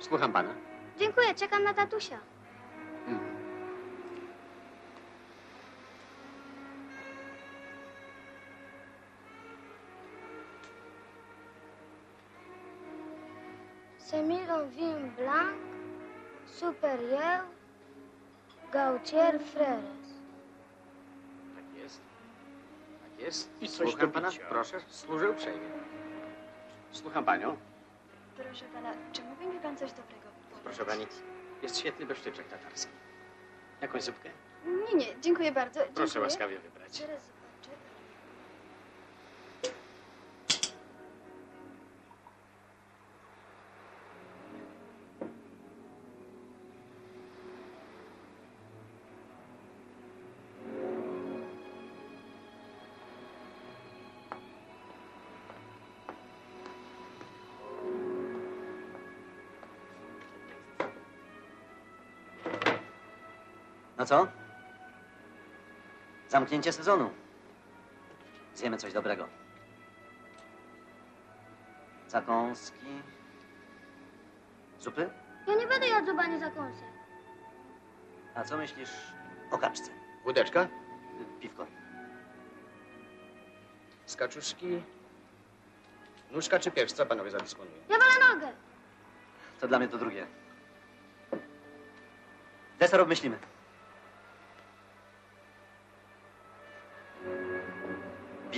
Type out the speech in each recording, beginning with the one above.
Słucham pana. Dziękuję, czekam na tatusia. Semillon vin blanc, superieur, gautier freres. Tak jest. Tak jest. I coś Słucham do pana. picia. Proszę, służę uprzejmie. Słucham panią. Proszę pana, czy mówi mi pan coś dobrego? Proszę pani, jest świetny besztyczek tatarski. Jakąś zupkę? Nie, nie, dziękuję bardzo. Proszę dziękuję. łaskawie wybrać. Zaraz co? Zamknięcie sezonu. Zjemy coś dobrego. Zakąski. Zupy? Ja nie będę jadł ani zakąsek. A co myślisz o kaczce? Wódeczka? Piwko. Z kaczuszki. Nóżka czy pierś? Co panowie zadysponują? Ja wolę nogę. To dla mnie to drugie. Deser obmyślimy.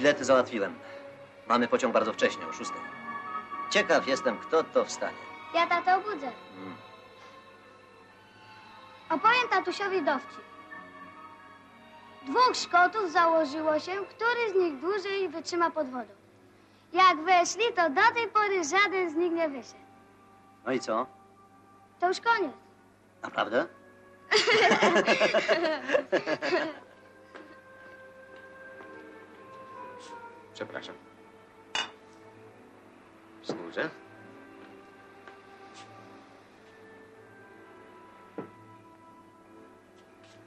Bilety załatwiłem. Mamy pociąg bardzo wcześnie, o szóstej. Ciekaw jestem, kto to wstanie. Ja tatę obudzę. Mm. Opowiem tatusiowi dowcip. Dwóch Szkotów założyło się, który z nich dłużej wytrzyma pod wodą. Jak weszli, to do tej pory żaden z nich nie wyszedł. No i co? To już koniec. Naprawdę? Przepraszam. Służę.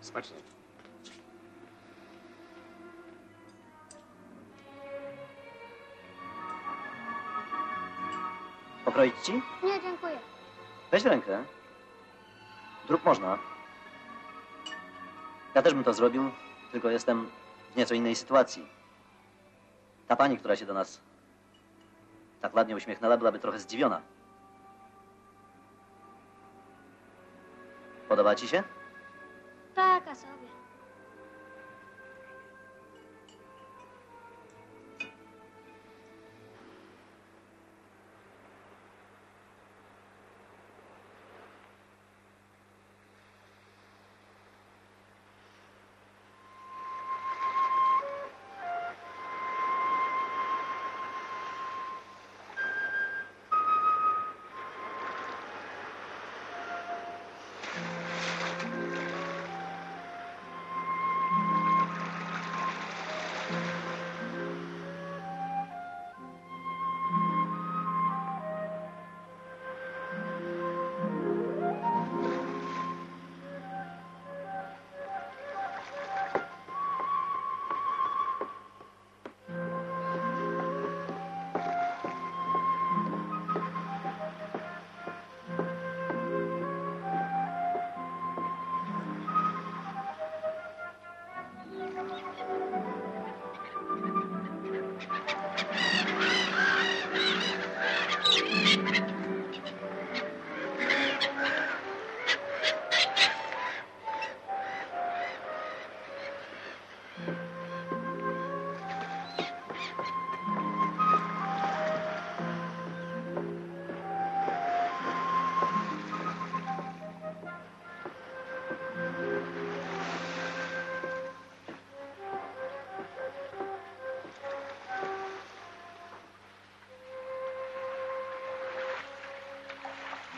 Smacznie. Pokroić ci? Nie, dziękuję. Weź rękę. Drób można. Ja też bym to zrobił, Tylko jestem w nieco innej sytuacji. Ta pani, która się do nas tak ładnie uśmiechnęła, byłaby trochę zdziwiona. Podoba ci się? Taka sobie.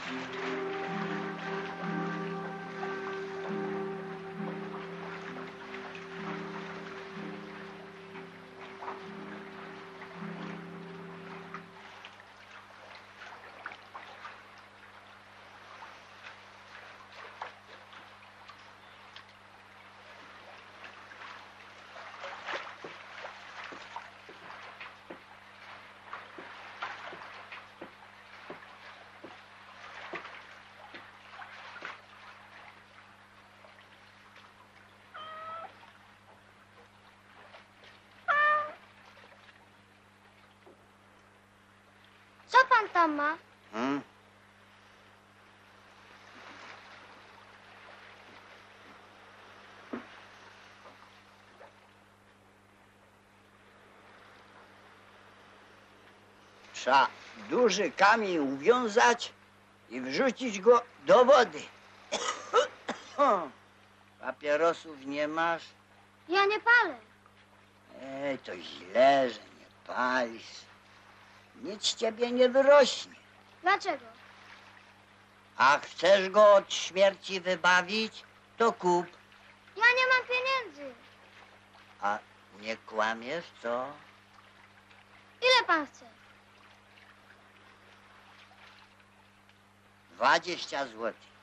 Co pan tam ma? Hmm? Trzeba duży kamień uwiązać i wrzucić go do wody. Papierosów nie masz? Ja nie palę. Ej, to źle, że nie palisz. Nic z ciebie nie wyrośnie. Dlaczego? A chcesz go od śmierci wybawić, to kup. Ja nie mam pieniędzy. A nie kłamiesz, co? Ile pan chce? Dwadzieścia złotych.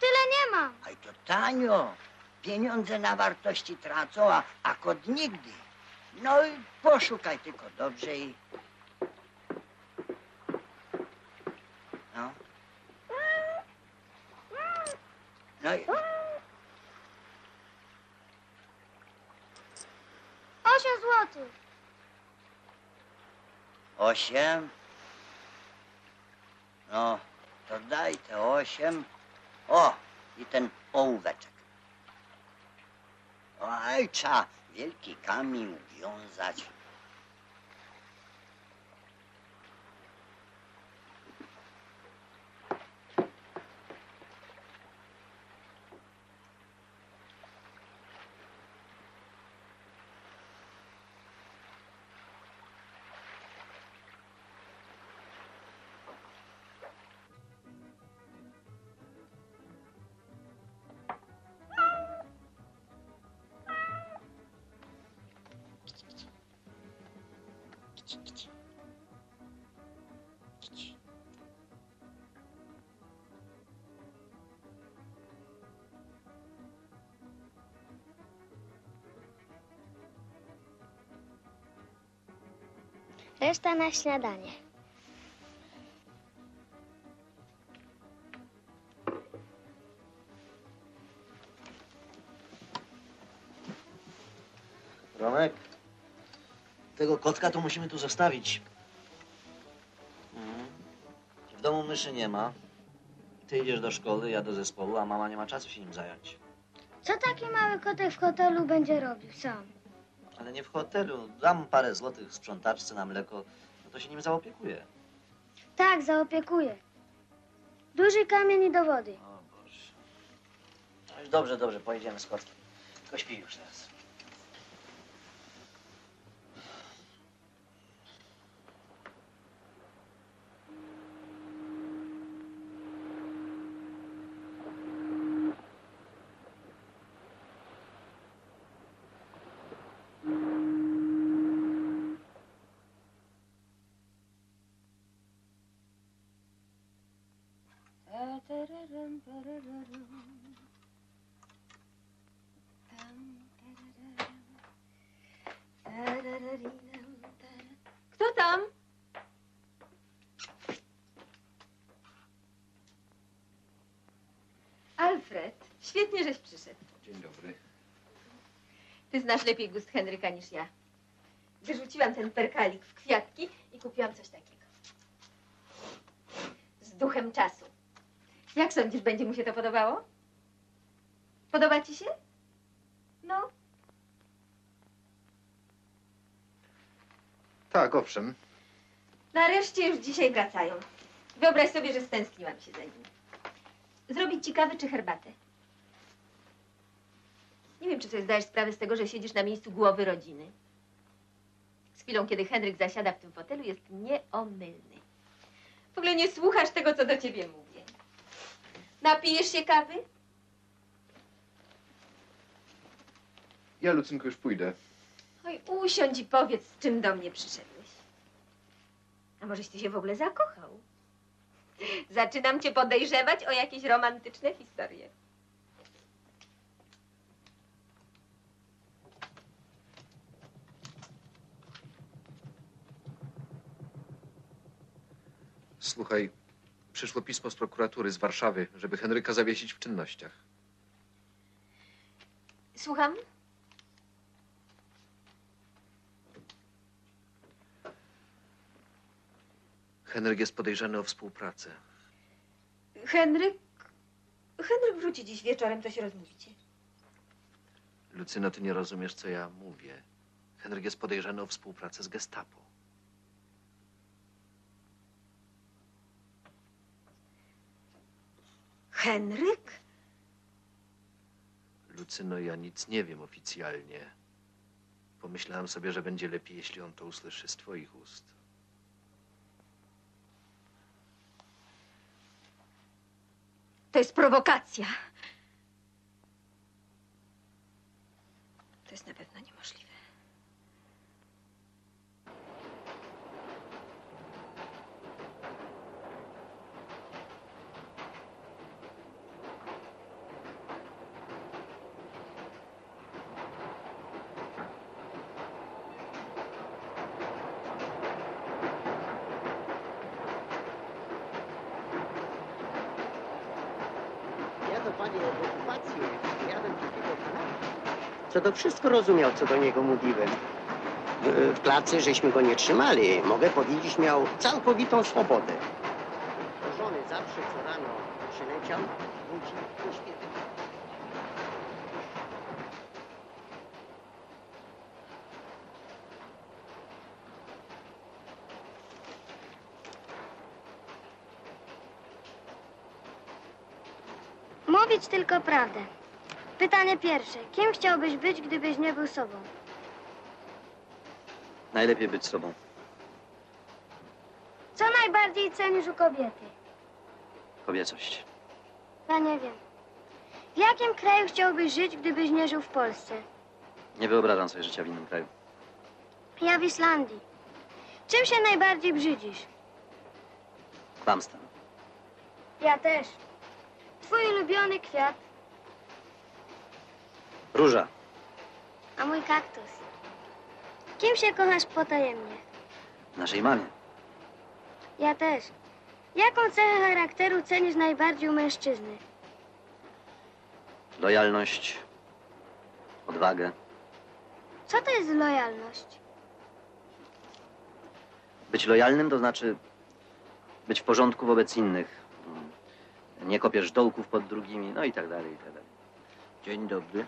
Tyle nie mam. Aj to tanio. Pieniądze na wartości tracą, a, a kod nigdy. No i poszukaj tylko dobrze i... No. I Osiem złotych. osiem. No, to daj te osiem. O, i ten ołóweczek. Oj, trzeba wielki kamień uwiązać. Reszta na śniadanie. Romek, tego kotka to musimy tu zostawić. Mhm. W domu myszy nie ma. Ty idziesz do szkoły, ja do zespołu, a mama nie ma czasu się nim zająć. Co taki mały kotek w hotelu będzie robił sam? Ale nie w hotelu. Dam parę złotych sprzątaczce na mleko, no to się nim zaopiekuje. Tak, zaopiekuję. Duży kamień i do wody. O Boże. No już dobrze, dobrze, pojedziemy z kotkiem. Tylko śpi już teraz. Kto tam? Alfred, świetnie, żeś przyszedł. Dzień dobry. Ty znasz lepiej gust Henryka niż ja. Wyrzuciłam ten perkalik w kwiatki i kupiłam coś takiego. Z duchem czasu. Jak sądzisz, będzie mu się to podobało? Podoba ci się? No, Tak, owszem. nareszcie już dzisiaj wracają. Wyobraź sobie, że stęskniłam się za nimi. Zrobić ci kawę czy herbatę? Nie wiem, czy sobie zdajesz sprawę z tego, że siedzisz na miejscu głowy rodziny. Z chwilą, kiedy Henryk zasiada w tym fotelu, jest nieomylny. W ogóle nie słuchasz tego, co do ciebie mówię. Napijesz się kawy? Ja, Lucynko, już pójdę. Oj, usiądź i powiedz, z czym do mnie przyszedłeś. A możeś ty się w ogóle zakochał? Zaczynam cię podejrzewać o jakieś romantyczne historie. Słuchaj, przyszło pismo z prokuratury z Warszawy, żeby Henryka zawiesić w czynnościach. Słucham? Henryk jest podejrzany o współpracę. Henryk... Henryk wróci dziś wieczorem, to się rozmówicie. Lucyno, ty nie rozumiesz, co ja mówię. Henryk jest podejrzany o współpracę z gestapo. Henryk? Lucyno, ja nic nie wiem oficjalnie. Pomyślałem sobie, że będzie lepiej, jeśli on to usłyszy z twoich ust. To jest prowokacja. To jest na pewno niemożliwe. Ja do pani od okupacji jadłem takiego pana, co to wszystko rozumiał, co do niego mówiłem. W- W żeśmy go nie trzymali. Mogę powiedzieć, miał całkowitą swobodę. Do żony zawsze co rano przyleciał, budzi uśmiech. Mówić tylko prawdę. Pytanie pierwsze. Kim chciałbyś być, gdybyś nie był sobą? Najlepiej być sobą. Co najbardziej cenisz u kobiety? Kobiecość. Ja nie wiem. W jakim kraju chciałbyś żyć, gdybyś nie żył w Polsce? Nie wyobrażam sobie życia w innym kraju. Ja w Islandii. Czym się najbardziej brzydzisz? Kłamstwem. Ja też. Twój ulubiony kwiat, Róża. a mój kaktus. Kim się kochasz potajemnie? Naszej mamie. Ja też. Jaką cechę charakteru cenisz najbardziej u mężczyzny? Lojalność. Odwagę. Co to jest lojalność? Być lojalnym to znaczy być w porządku wobec innych. Nie kopiesz dołków pod drugimi, no i tak dalej, i tak dalej. Dzień dobry.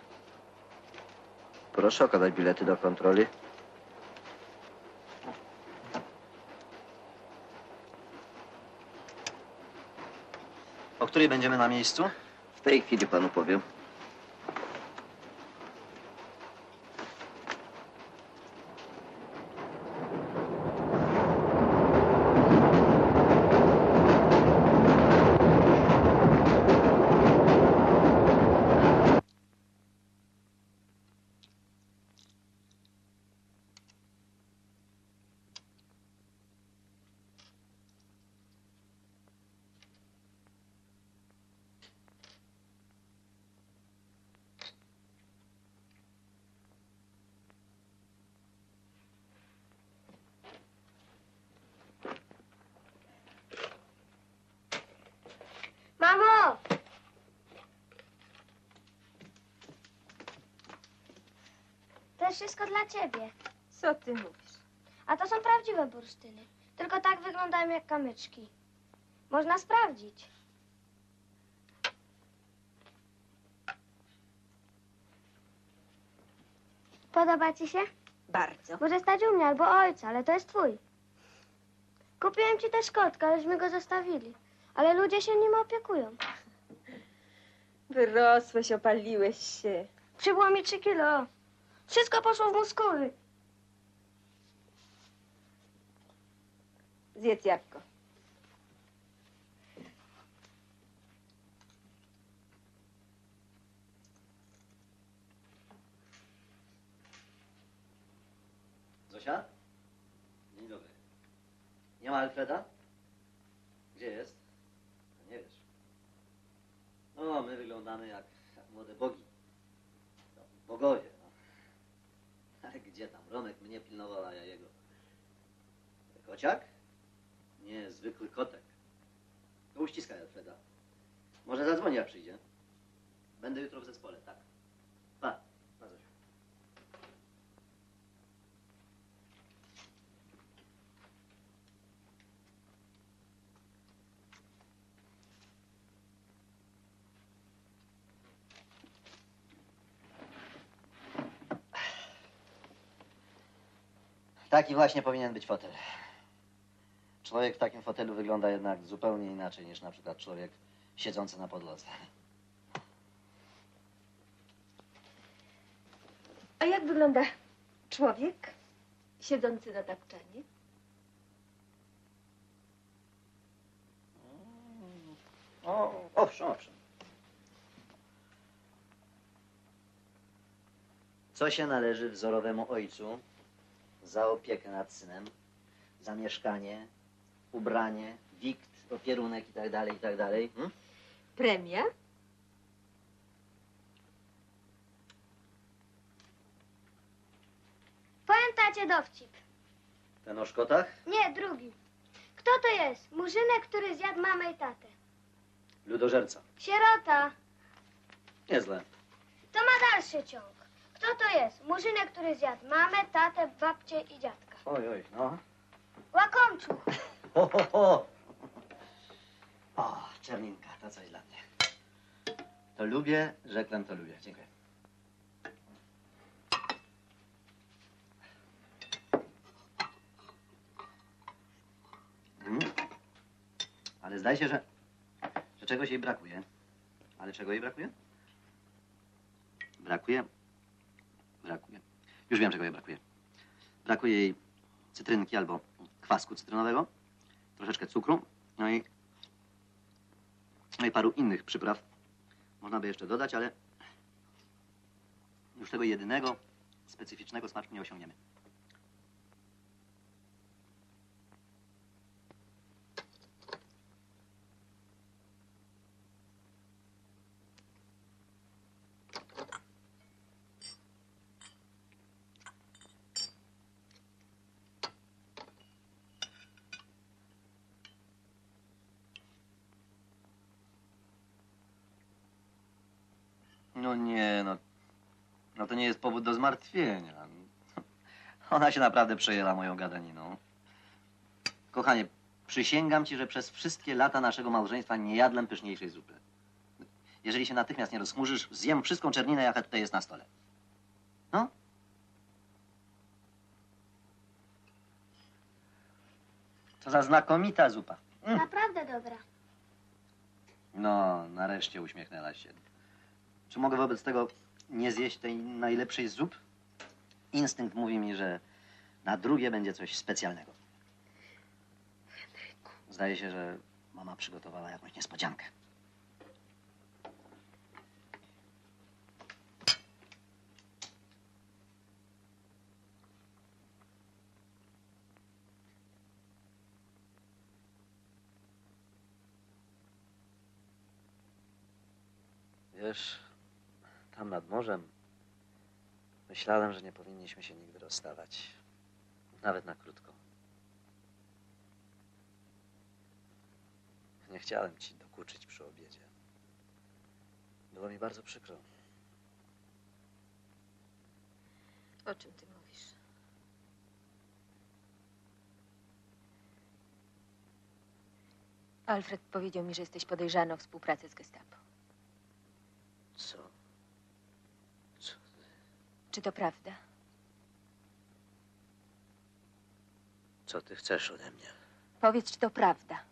Proszę okazać bilety do kontroli. O której będziemy na miejscu? W tej chwili panu powiem. Mamo! To jest wszystko dla ciebie. Co ty mówisz? A to są prawdziwe bursztyny. Tylko tak wyglądają jak kamyczki. Można sprawdzić. Podoba ci się? Bardzo. Może stać u mnie albo ojca, ale to jest twój. Kupiłem ci też kotka, aleśmy go zostawili. Ale ludzie się nim opiekują. Wyrosłeś, opaliłeś się. Przybyło mi 3 kilo. Wszystko poszło w muskuły. Zjedz jabłko. Zosia? Dzień dobry. Nie ma Alfreda? Gdzie jest? Nie wiesz. No, my wyglądamy jak, młode bogi. No, bogowie, no. gdzie tam? Romek mnie pilnował, a ja jego. Kociak? Nie, zwykły kotek. To uściskaj Alfreda. Może zadzwoni, jak przyjdzie. Będę jutro w zespole, tak. Taki właśnie powinien być fotel. Człowiek w takim fotelu wygląda jednak zupełnie inaczej niż na przykład człowiek siedzący na podłodze. A jak wygląda człowiek siedzący na tapczanie? O, owszem, owszem. Co się należy wzorowemu ojcu za opiekę nad synem, za mieszkanie, ubranie, wikt, opierunek i tak dalej, i tak dalej? Hmm? Premia? Powiem tacie dowcip. Ten o szkotach? Nie, drugi. Kto to jest? Murzynek, który zjadł mamę i tatę. Ludożerca. Sierota. Niezle. To ma dalszy ciąg. Kto to jest? Murzynek, który zjadł mamę, tatę, babcię i dziadka. Oj, oj, no. Łakomczuch. Ho, ho, ho. O, czerninka, to coś dla mnie. To lubię, rzekłem to lubię. Dziękuję. Mm. Ale zdaje się, że, że czegoś jej brakuje. Ale czego jej brakuje? Brakuje. Brakuje. Już wiem, czego jej brakuje. Brakuje jej cytrynki albo kwasku cytrynowego, troszeczkę cukru, no i, no i paru innych przypraw. Można by jeszcze dodać, ale już tego jedynego specyficznego smaczku nie osiągniemy. No nie, no. No to nie jest powód do zmartwienia. Ona się naprawdę przejęła moją gadaniną. Kochanie, przysięgam ci, że przez wszystkie lata naszego małżeństwa nie jadłem pyszniejszej zupy. Jeżeli się natychmiast nie rozchmurzysz, zjem wszystką czerninę, jaka tutaj jest na stole. No? Co za znakomita zupa. Naprawdę dobra. No, nareszcie uśmiechnęłaś się. Czy mogę wobec tego nie zjeść tej najlepszej zup? Instynkt mówi mi, że na drugie będzie coś specjalnego. Zdaje się, że mama przygotowała jakąś niespodziankę. Wiesz, tam nad morzem myślałem, że nie powinniśmy się nigdy rozstawać. Nawet na krótko. Nie chciałem ci dokuczyć przy obiedzie. Było mi bardzo przykro. O czym ty mówisz? Alfred powiedział mi, że jesteś podejrzany o współpracę z Gestapo. Co? Co? Czy to prawda? Co ty chcesz ode mnie? Powiedz, czy to prawda.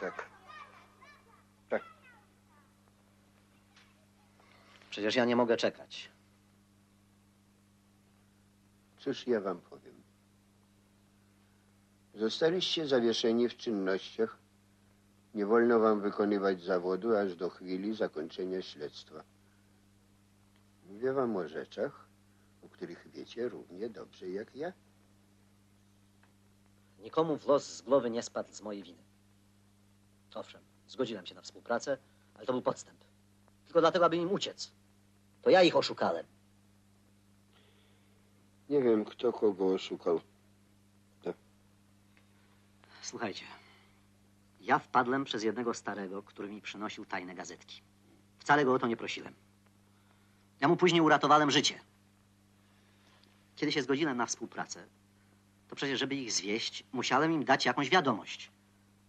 Tak. Przecież ja nie mogę czekać. Cóż ja wam powiem? Zostaliście zawieszeni w czynnościach. Nie wolno wam wykonywać zawodu aż do chwili zakończenia śledztwa. Mówię wam o rzeczach, o których wiecie równie dobrze jak ja. Nikomu w los z głowy nie spadł z mojej winy. Owszem, zgodziłem się na współpracę, ale to był podstęp. Tylko dlatego, aby im uciec. To ja ich oszukałem. Nie wiem, kto kogo oszukał. Słuchajcie, ja wpadłem przez jednego starego, który mi przynosił tajne gazetki. Wcale go o to nie prosiłem. Ja mu później uratowałem życie. Kiedy się zgodziłem na współpracę, to przecież, żeby ich zwieść, musiałem im dać jakąś wiadomość.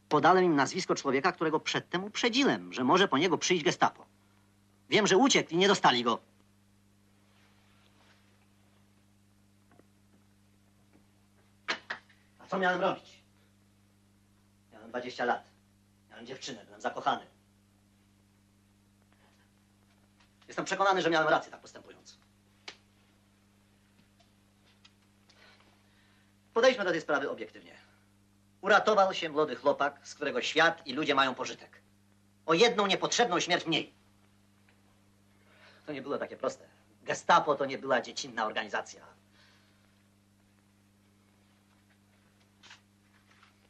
Podałem im nazwisko człowieka, którego przedtem uprzedziłem, że może po niego przyjść gestapo. Wiem, że uciekł i nie dostali go. A co miałem robić? Miałem 20 lat. Miałem dziewczynę, byłem zakochany. Jestem przekonany, że miałem rację tak postępując. Podejdźmy do tej sprawy obiektywnie. Uratował się młody chłopak, z którego świat i ludzie mają pożytek. O jedną niepotrzebną śmierć mniej. To nie było takie proste. Gestapo to nie była dziecinna organizacja.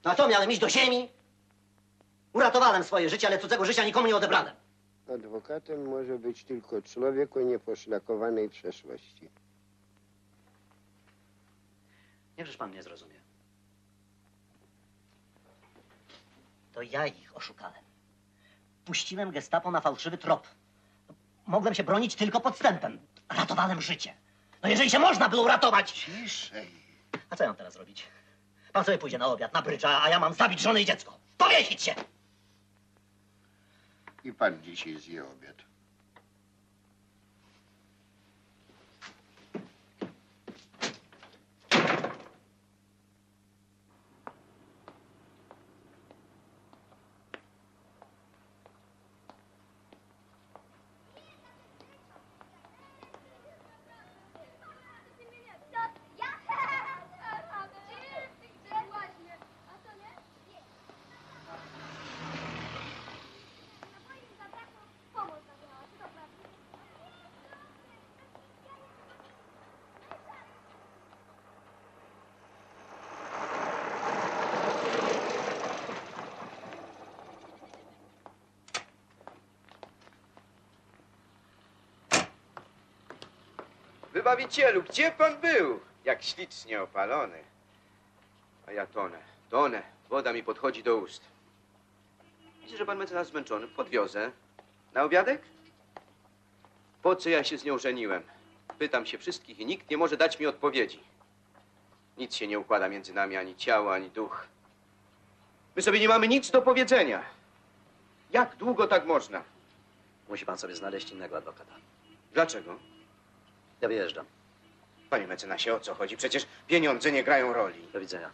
No a co, miałem iść do ziemi? Uratowałem swoje życie, ale cudzego życia nikomu nie odebrałem. Adwokatem może być tylko człowiek o nieposzlakowanej przeszłości. Niechżeż pan mnie zrozumie. To ja ich oszukałem. Puściłem gestapo na fałszywy trop. Mogłem się bronić tylko podstępem. Ratowałem życie. No jeżeli się można było uratować... Ciszej. A co ja mam teraz robić? Pan sobie pójdzie na obiad, na brydża, a ja mam zabić żonę i dziecko. Powiesić się! I pan dzisiaj zje obiad. Wybawicielu, gdzie pan był? Jak ślicznie opalony. A ja tonę, tonę. Woda mi podchodzi do ust. Widzę, że pan mecenas zmęczony. Podwiozę. Na obiadek? Po co ja się z nią żeniłem? Pytam się wszystkich i nikt nie może dać mi odpowiedzi. Nic się nie układa między nami, ani ciało, ani duch. My sobie nie mamy nic do powiedzenia. Jak długo tak można? Musi pan sobie znaleźć innego adwokata. Dlaczego? Ja wyjeżdżam. Panie mecenasie, o co chodzi? Przecież pieniądze nie grają roli. Do widzenia.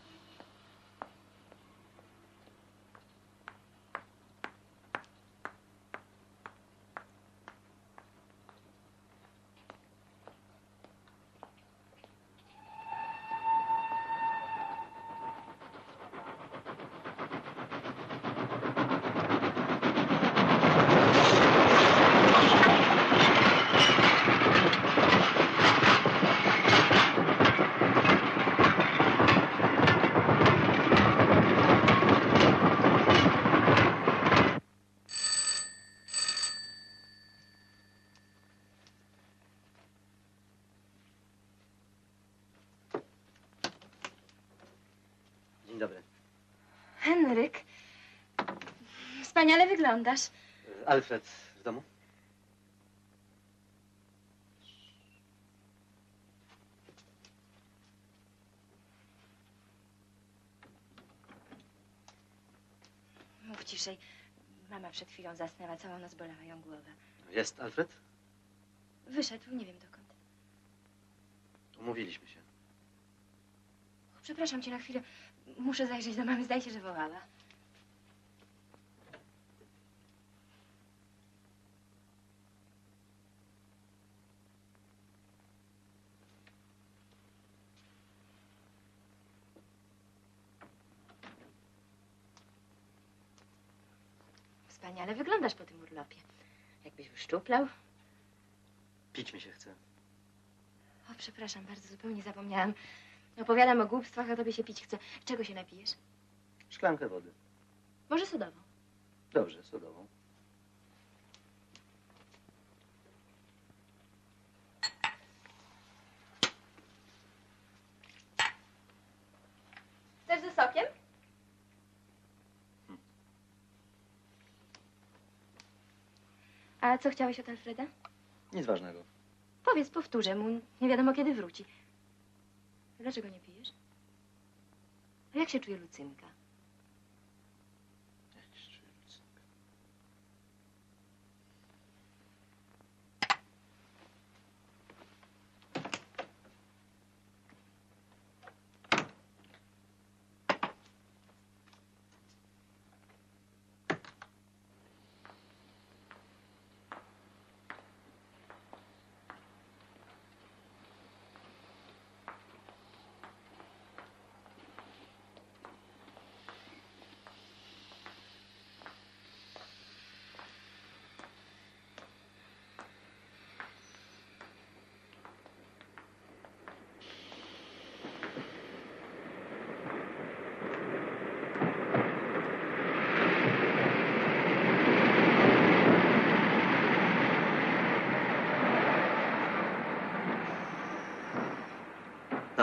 Dzień dobry. Henryk, wspaniale wyglądasz. Alfred w domu? Mów ciszej. Mama przed chwilą zasnęła, całą noc bolała ją głowa. Jest Alfred? Wyszedł, nie wiem dokąd. Umówiliśmy się. Przepraszam cię na chwilę. Muszę zajrzeć do mamy, zdaje się, że wołała. Wspaniale wyglądasz po tym urlopie. Jakbyś wyszczuplał. Pić mi się chce. O, przepraszam bardzo, zupełnie zapomniałam. Opowiadam o głupstwach, a tobie się pić chce. Czego się napijesz? Szklankę wody. Może sodową. Dobrze, sodową. Chcesz ze sokiem? A co chciałeś od Alfreda? Nic ważnego. Powiedz, powtórzę mu. Nie wiadomo, kiedy wróci. Dlaczego nie pijesz? A jak się czuje Lucynka?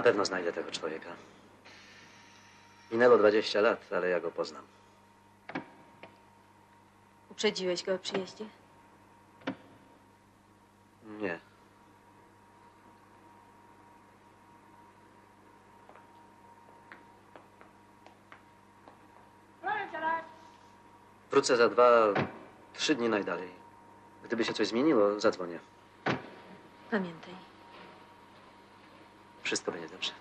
Na pewno znajdę tego człowieka. Minęło 20 lat, ale ja go poznam. Uprzedziłeś go o przyjeździe? Nie. Wrócę za dwa, trzy dni najdalej. Gdyby się coś zmieniło, zadzwonię. Pamiętaj. Wszystko będzie dobrze.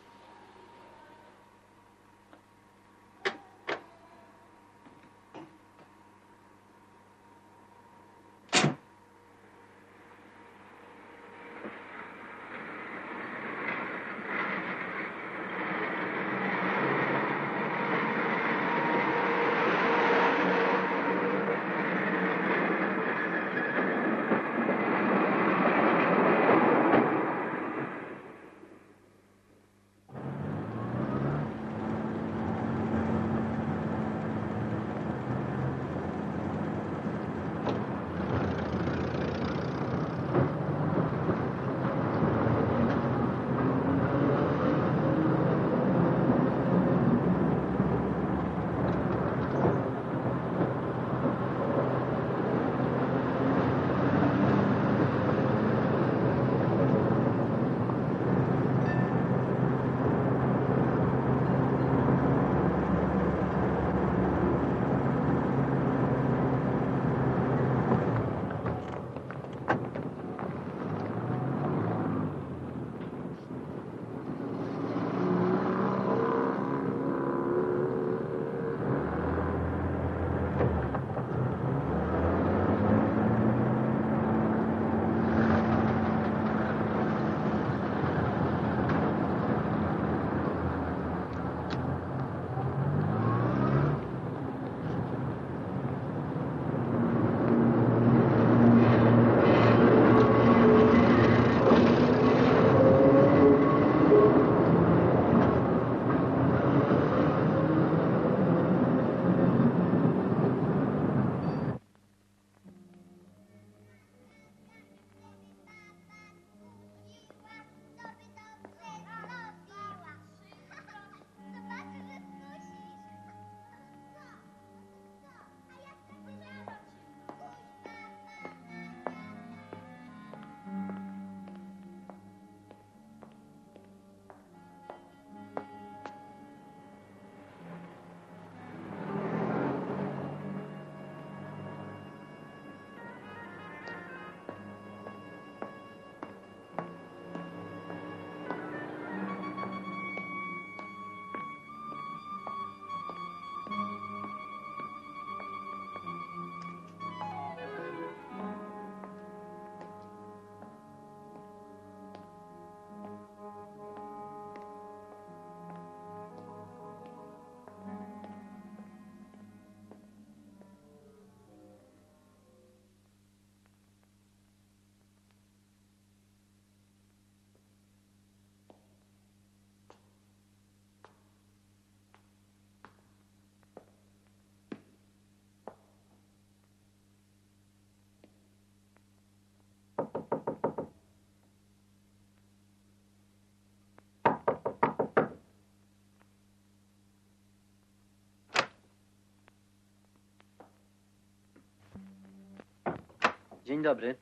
Dzień dobry.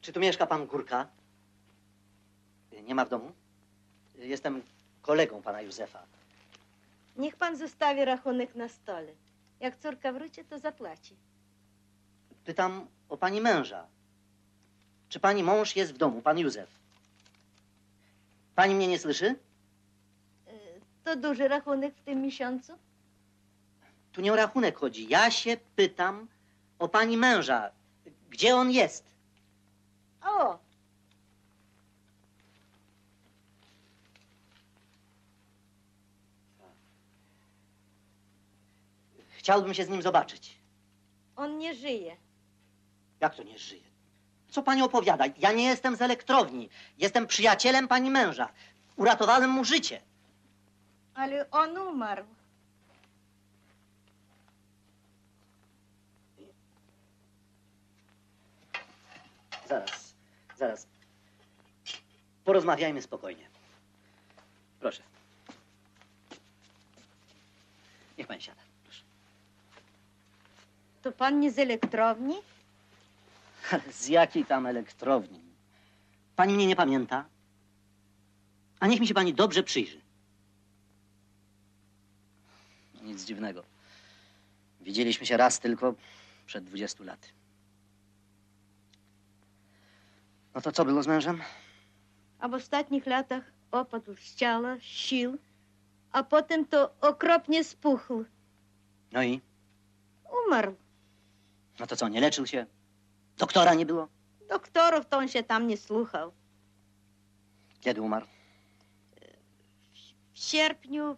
Czy tu mieszka pan Górka? Nie ma w domu? Jestem kolegą pana Józefa. Niech pan zostawi rachunek na stole. Jak córka wróci, to zapłaci. Pytam o pani męża. Czy pani mąż jest w domu, pan Józef? Pani mnie nie słyszy? To duży rachunek w tym miesiącu? Tu nie o rachunek chodzi. Ja się pytam o pani męża. Gdzie on jest? O, Chciałbym się z nim zobaczyć. on nie żyje. Jak to nie żyje? Co pani opowiada? Ja nie jestem z elektrowni. Jestem przyjacielem pani męża. Uratowałem mu życie. Ale on umarł. Zaraz, zaraz. Porozmawiajmy spokojnie. Proszę. Niech pan siada. Proszę. To pan nie z elektrowni? Ale z jakiej tam elektrowni? Pani mnie nie pamięta? A niech mi się pani dobrze przyjrzy. Nic dziwnego. Widzieliśmy się raz tylko przed 20 laty. No to co było z mężem? A w ostatnich latach opadł z ciała, sił, a potem to okropnie spuchł. No i? Umarł. No to co, nie leczył się? Doktora nie było? Doktorów to on się tam nie słuchał. Kiedy umarł? W sierpniu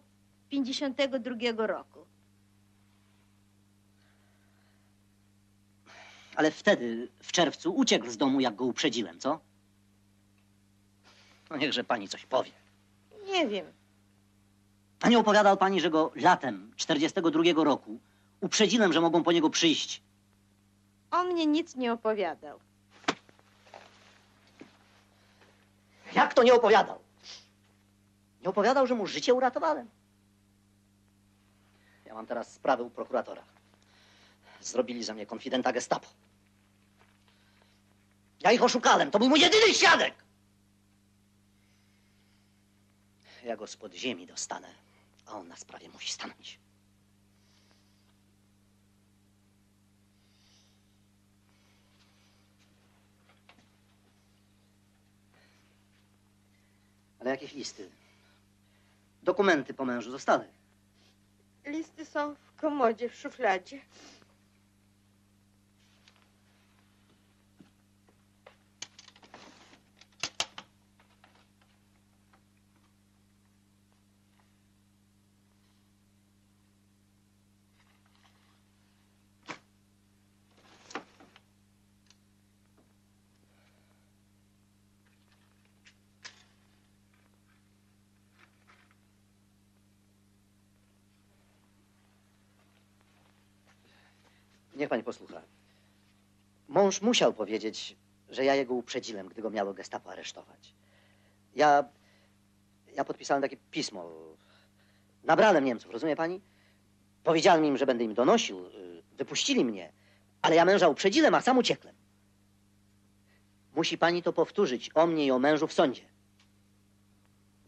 52 roku. Ale wtedy, w czerwcu, uciekł z domu, jak go uprzedziłem, co? No niechże pani coś powie. Nie wiem. A nie opowiadał pani, że go latem 42 roku uprzedziłem, że mogą po niego przyjść. On mnie nic nie opowiadał. Jak to nie opowiadał? Nie opowiadał, że mu życie uratowałem. Ja mam teraz sprawę u prokuratora. Zrobili za mnie konfidenta gestapo. Ja ich oszukałem. To był mój jedyny świadek. Ja go spod ziemi dostanę, a on na sprawie musi stanąć. Ale jakieś listy? Dokumenty po mężu zostały. Są w komodzie, w szufladzie. Niech pani posłucha. Mąż musiał powiedzieć, że ja jego uprzedziłem, gdy go miało gestapo aresztować. Ja. Ja podpisałem takie pismo. Nabrałem Niemców, rozumie pani? Powiedziałem im, że będę im donosił. y, Wypuścili mnie, ale ja męża uprzedziłem, a sam uciekłem. Musi pani to powtórzyć o mnie i o mężu w sądzie.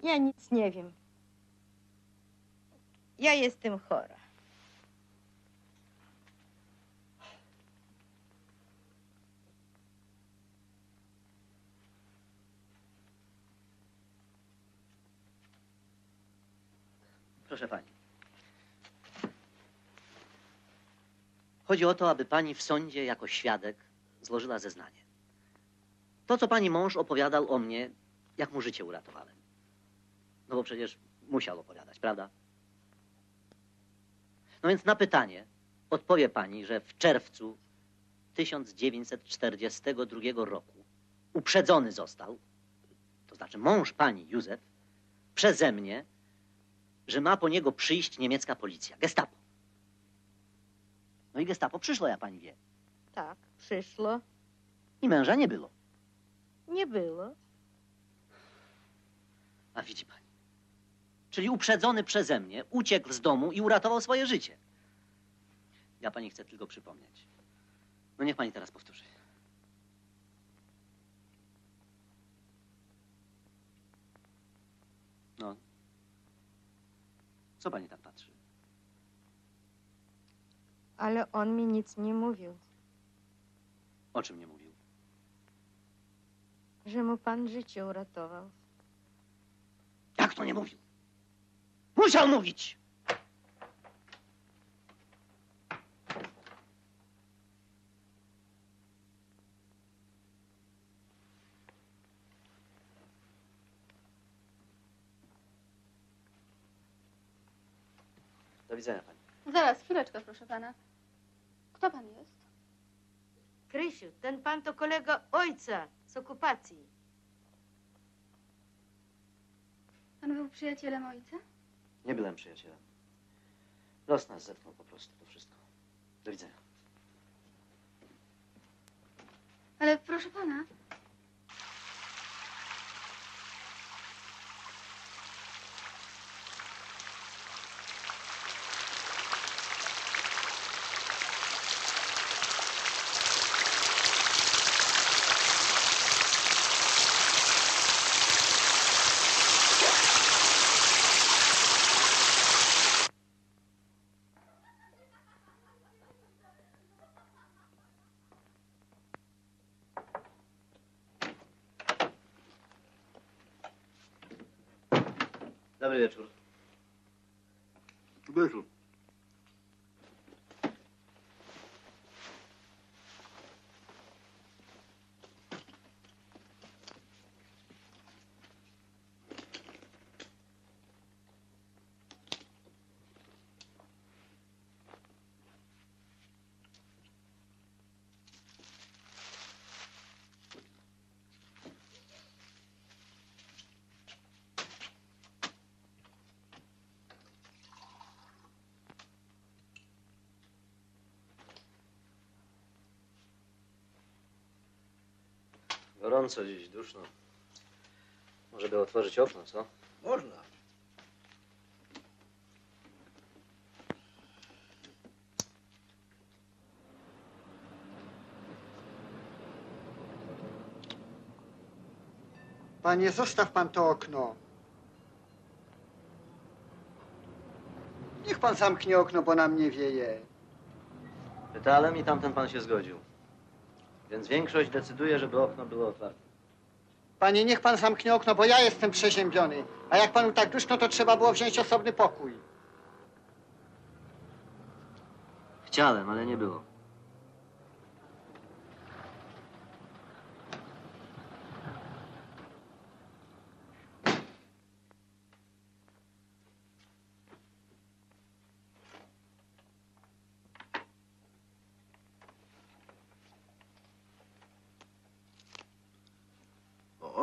Ja nic nie wiem. Ja jestem chora. Proszę pani. Chodzi o to, aby pani w sądzie jako świadek złożyła zeznanie. To, co pani mąż opowiadał o mnie, jak mu życie uratowałem. No bo przecież musiał opowiadać, prawda? No więc na pytanie odpowie pani, że w czerwcu 1942 roku uprzedzony został, to znaczy mąż pani Józef, przeze mnie że ma po niego przyjść niemiecka policja, gestapo. No i gestapo przyszło, jak pani wie. Tak, przyszło. I męża nie było. Nie było. A widzi pani. Czyli uprzedzony przeze mnie uciekł z domu i uratował swoje życie. Ja pani chcę tylko przypomnieć. No niech pani teraz powtórzy. No. Co pani tam patrzy? Ale on mi nic nie mówił, O czym nie mówił? że mu pan życie uratował. Jak to nie mówił? Musiał mówić! Do widzenia pani. Zaraz, chwileczkę, proszę pana. Kto pan jest? Krysiu, ten pan to kolega ojca z okupacji. Pan był przyjacielem ojca? Nie byłem przyjacielem. Los nas zetknął po prostu, to wszystko. Do widzenia. Ale proszę pana, Dobry wieczór. Wieczór. Gorąco dziś, duszno. Może by otworzyć okno, co? Można. Panie, zostaw pan to okno. Niech pan zamknie okno, bo nam nie wieje. Pytałem i tamten pan się zgodził. Więc większość decyduje, żeby okno było otwarte. Panie, niech pan zamknie okno, bo ja jestem przeziębiony. A jak panu tak duszno, to trzeba było wziąć osobny pokój. Chciałem, ale nie było.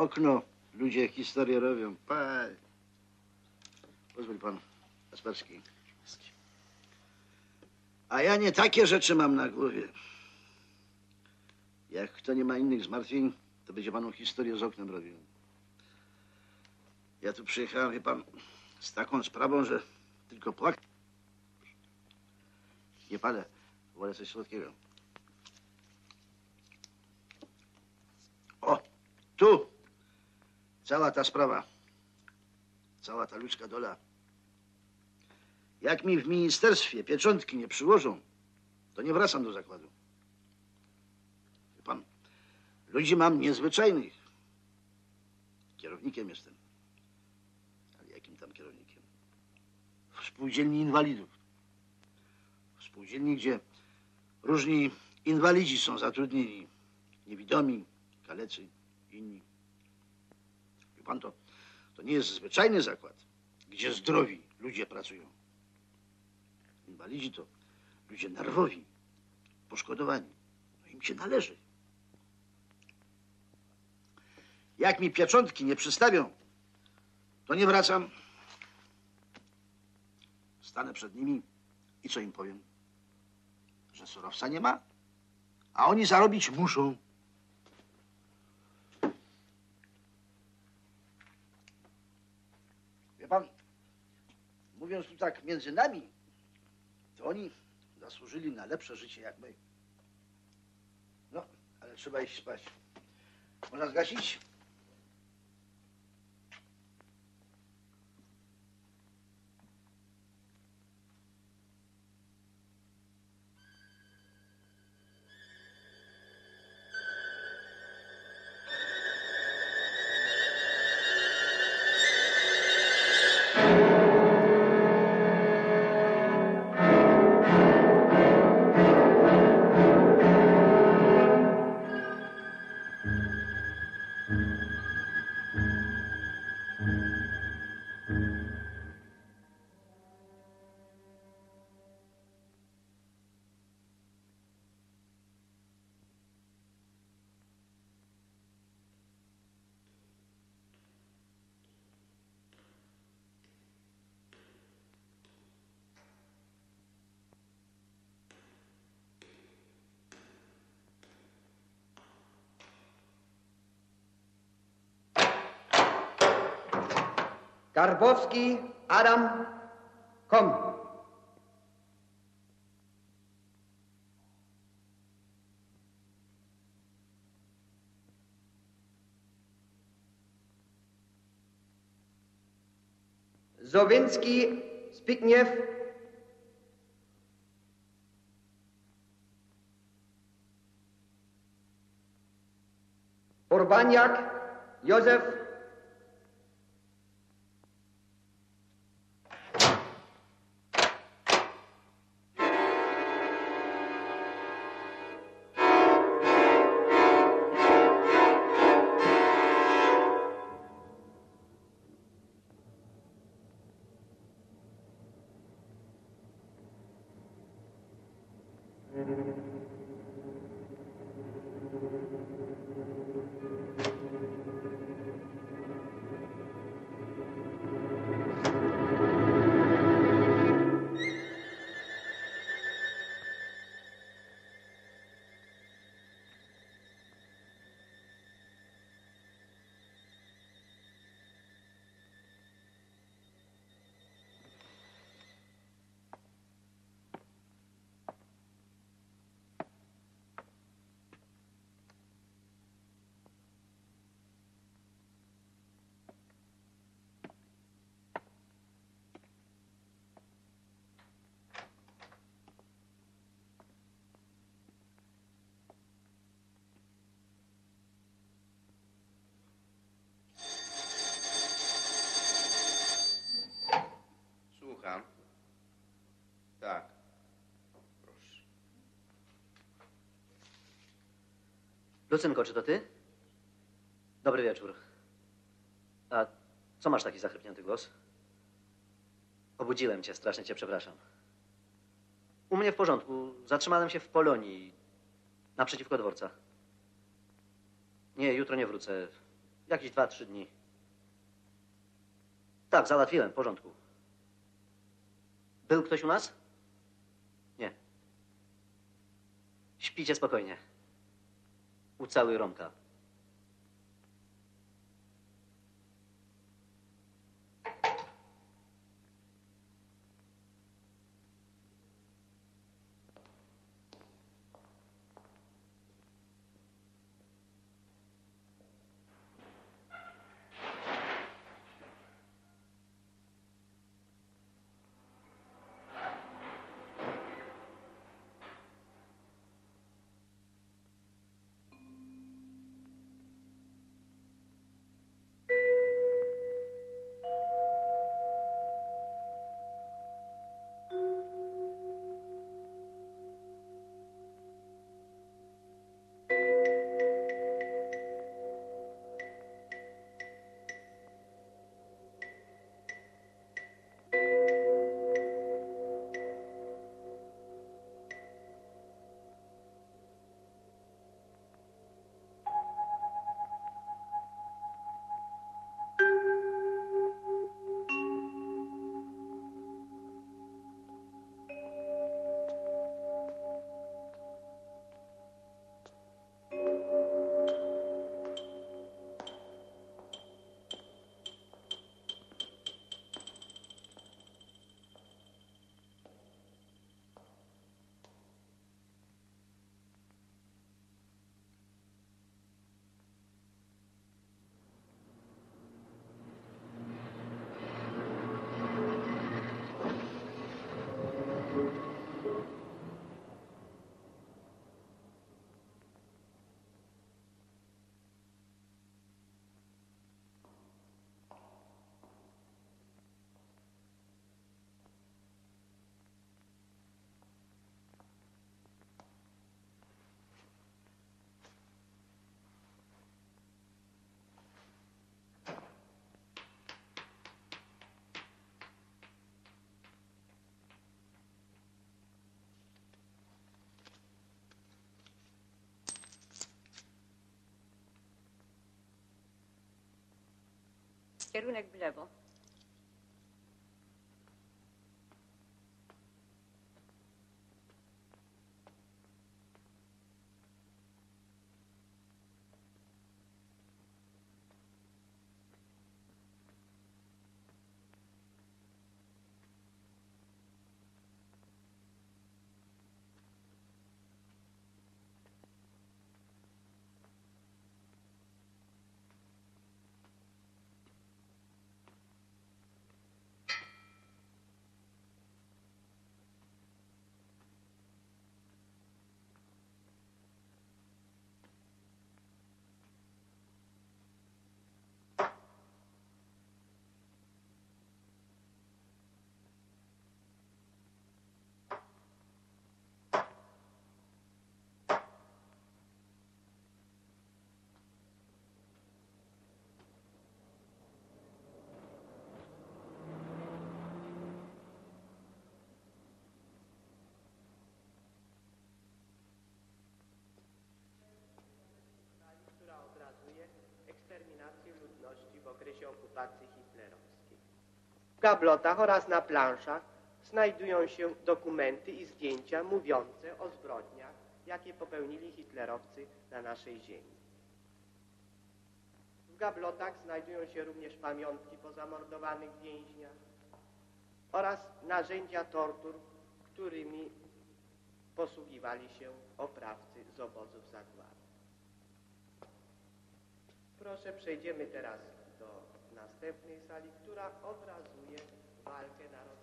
O okno ludzie historię robią. Pa. Pozwól pan, Kasperski. A ja nie takie rzeczy mam na głowie. Jak kto nie ma innych zmartwień, to będzie panu historię z oknem robił. Ja tu przyjechałem, wie pan, z taką sprawą, że tylko płakać. Nie palę, wolę coś słodkiego. O, tu cała ta sprawa, cała ta ludzka dola. Jak mi w ministerstwie pieczątki nie przyłożą, to nie wracam do zakładu. Pan, ludzi mam niezwyczajnych. Kierownikiem jestem. Ale jakim tam kierownikiem? W spółdzielni inwalidów. W spółdzielni, gdzie różni inwalidzi są zatrudnieni. Niewidomi, kalecy, inni. Wie pan, to, to nie jest zwyczajny zakład, gdzie zdrowi ludzie pracują. Inwalidzi to ludzie nerwowi, poszkodowani. No im się należy. Jak mi pieczątki nie przystawią, to nie wracam. Stanę przed nimi i co im powiem? Że surowca nie ma, a oni zarobić muszą. Wie pan, mówiąc tu tak między nami, to oni zasłużyli na lepsze życie jak my. No, ale trzeba iść spać. Można zgasić? Garbowski Adam, komm. Sowinski Zbigniew. Urbaniak Józef. Słucham. Tak. Proszę. Lucynko, czy to ty? Dobry wieczór. A co masz taki zachrypnięty głos? Obudziłem cię, strasznie cię przepraszam. U mnie w porządku. Zatrzymałem się w Polonii, naprzeciwko dworca. Nie, jutro nie wrócę. Jakieś dwa, trzy dni. Tak, załatwiłem, w porządku. Był ktoś u nas? Nie. Śpicie spokojnie. Ucałuj Romka. Kierunek w lewo. Hitlerowskiej. W gablotach oraz na planszach znajdują się dokumenty i zdjęcia mówiące o zbrodniach, jakie popełnili hitlerowcy na naszej ziemi. W gablotach znajdują się również pamiątki po zamordowanych więźniach oraz narzędzia tortur, którymi posługiwali się oprawcy z obozów zagłady. Proszę, przejdziemy teraz do następnej sali, która obrazuje walkę narodu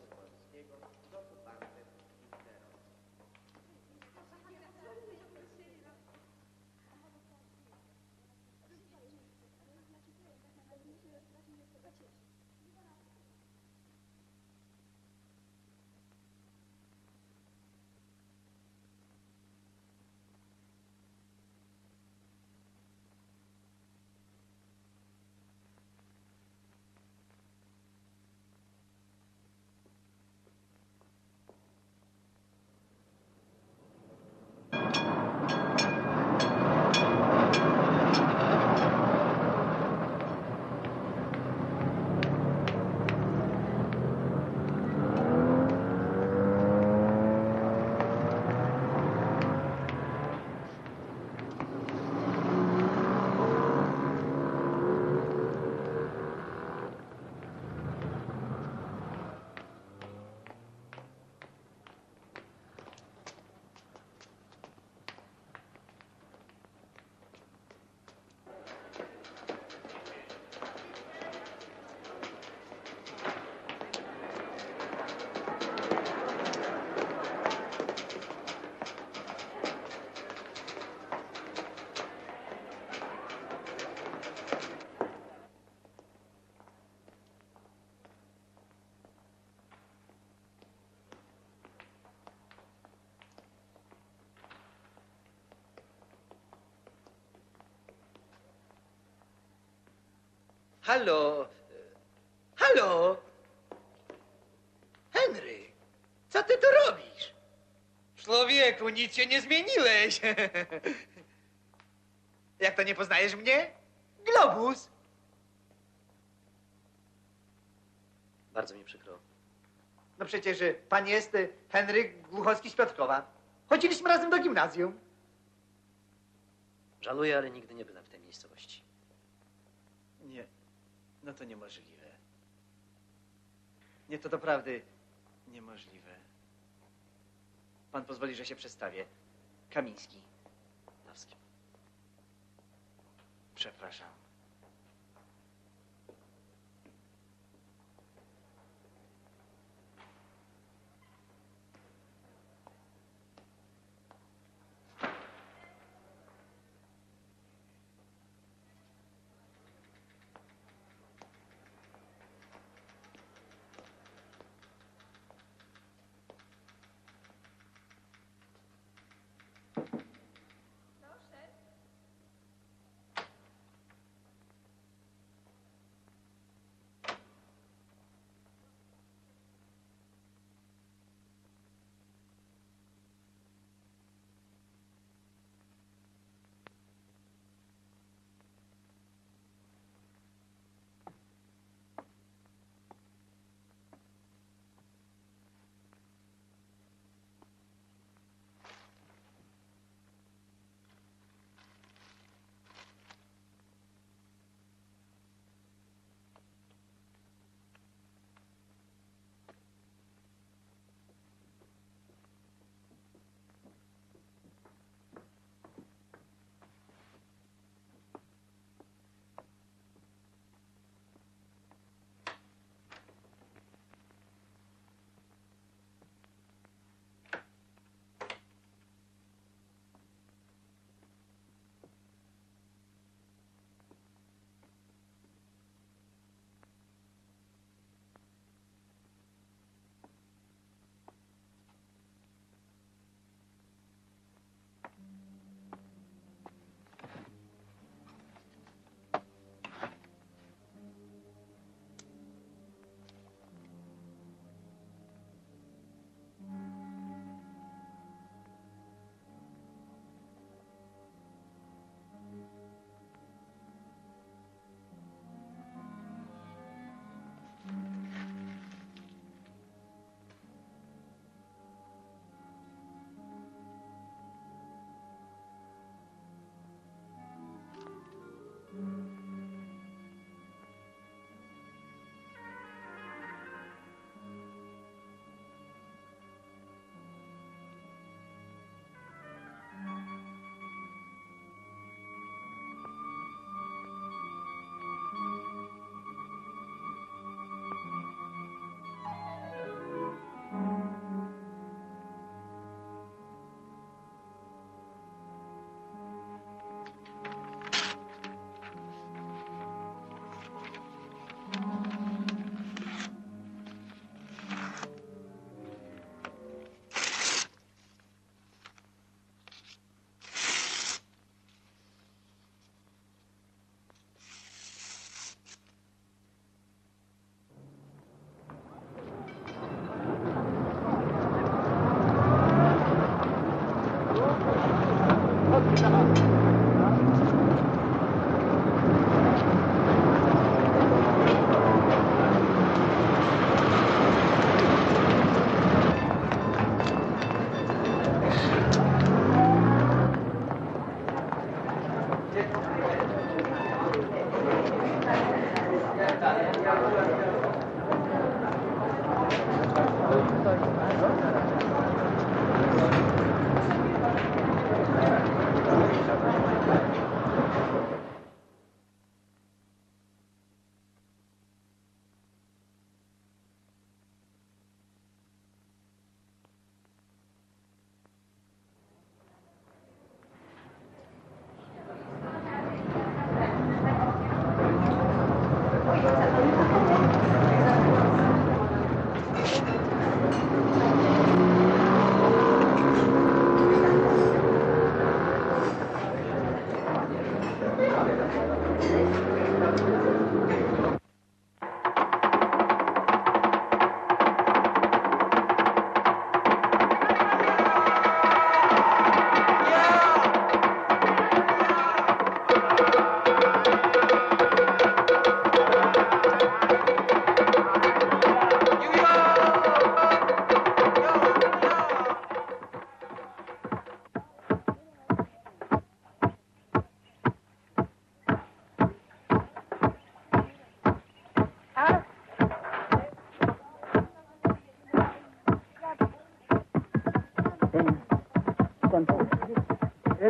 Halo? Halo? Henry, co ty tu robisz? Człowieku, nic się nie zmieniłeś. Jak to nie poznajesz mnie? Globus. Bardzo mi przykro. No przecież y, pan jest y, Henryk Głuchowski z Piotrkowa. Chodziliśmy razem do gimnazjum. Żaluję, ale nigdy nie byłem w tej miejscowości. No to niemożliwe. Nie, to doprawdy niemożliwe. Pan pozwoli, że się przedstawię. Kamiński. Przepraszam.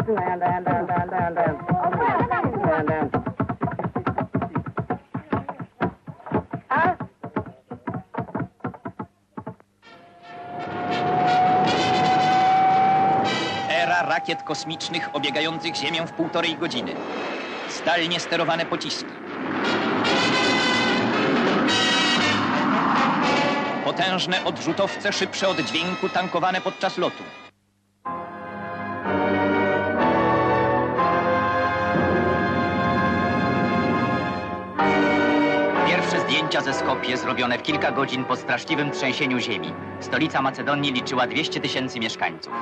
Era rakiet kosmicznych obiegających Ziemię w półtorej godziny. Zdalnie sterowane pociski. Potężne odrzutowce szybsze od dźwięku tankowane podczas lotu. Skopje zrobione w kilka godzin po straszliwym trzęsieniu ziemi. Stolica Macedonii liczyła 200 tysięcy mieszkańców.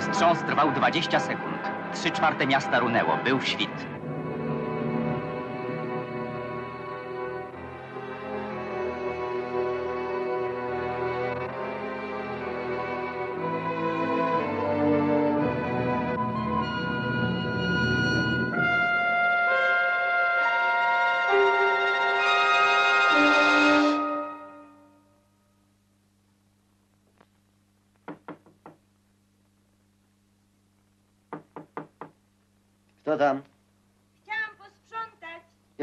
Wstrząs trwał 20 sekund. Trzy czwarte miasta runęło. Był świt.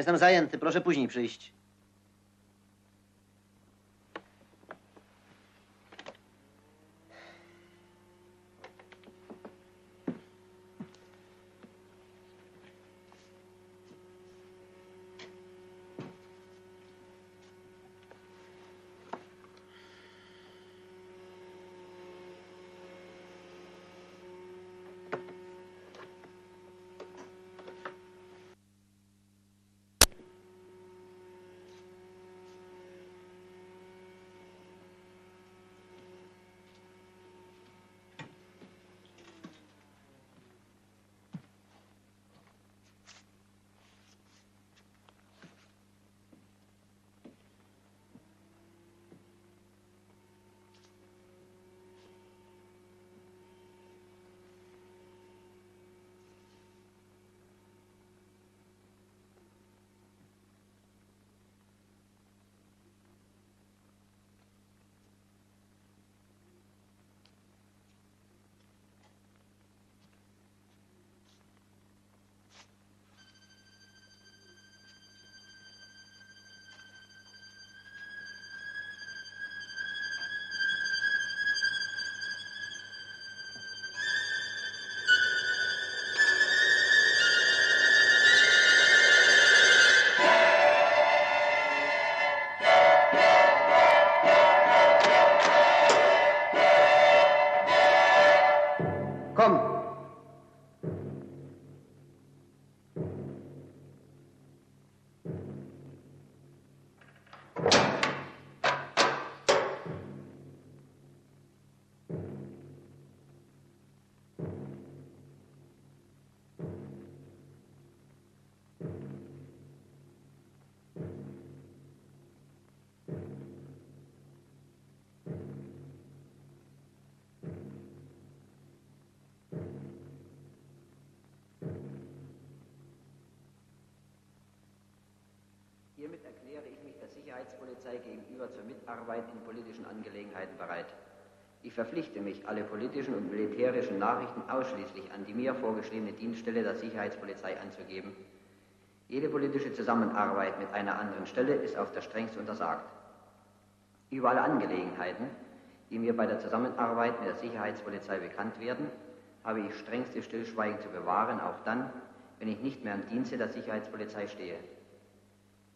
Jestem zajęty, proszę później przyjść. Erkläre ich mich der Sicherheitspolizei gegenüber zur Mitarbeit in politischen Angelegenheiten bereit. Ich verpflichte mich, alle politischen und militärischen Nachrichten ausschließlich an die mir vorgeschriebene Dienststelle der Sicherheitspolizei anzugeben. Jede politische Zusammenarbeit mit einer anderen Stelle ist auf das strengste untersagt. Über alle Angelegenheiten, die mir bei der Zusammenarbeit mit der Sicherheitspolizei bekannt werden, habe ich strengste Stillschweigen zu bewahren, auch dann, wenn ich nicht mehr im Dienste der Sicherheitspolizei stehe.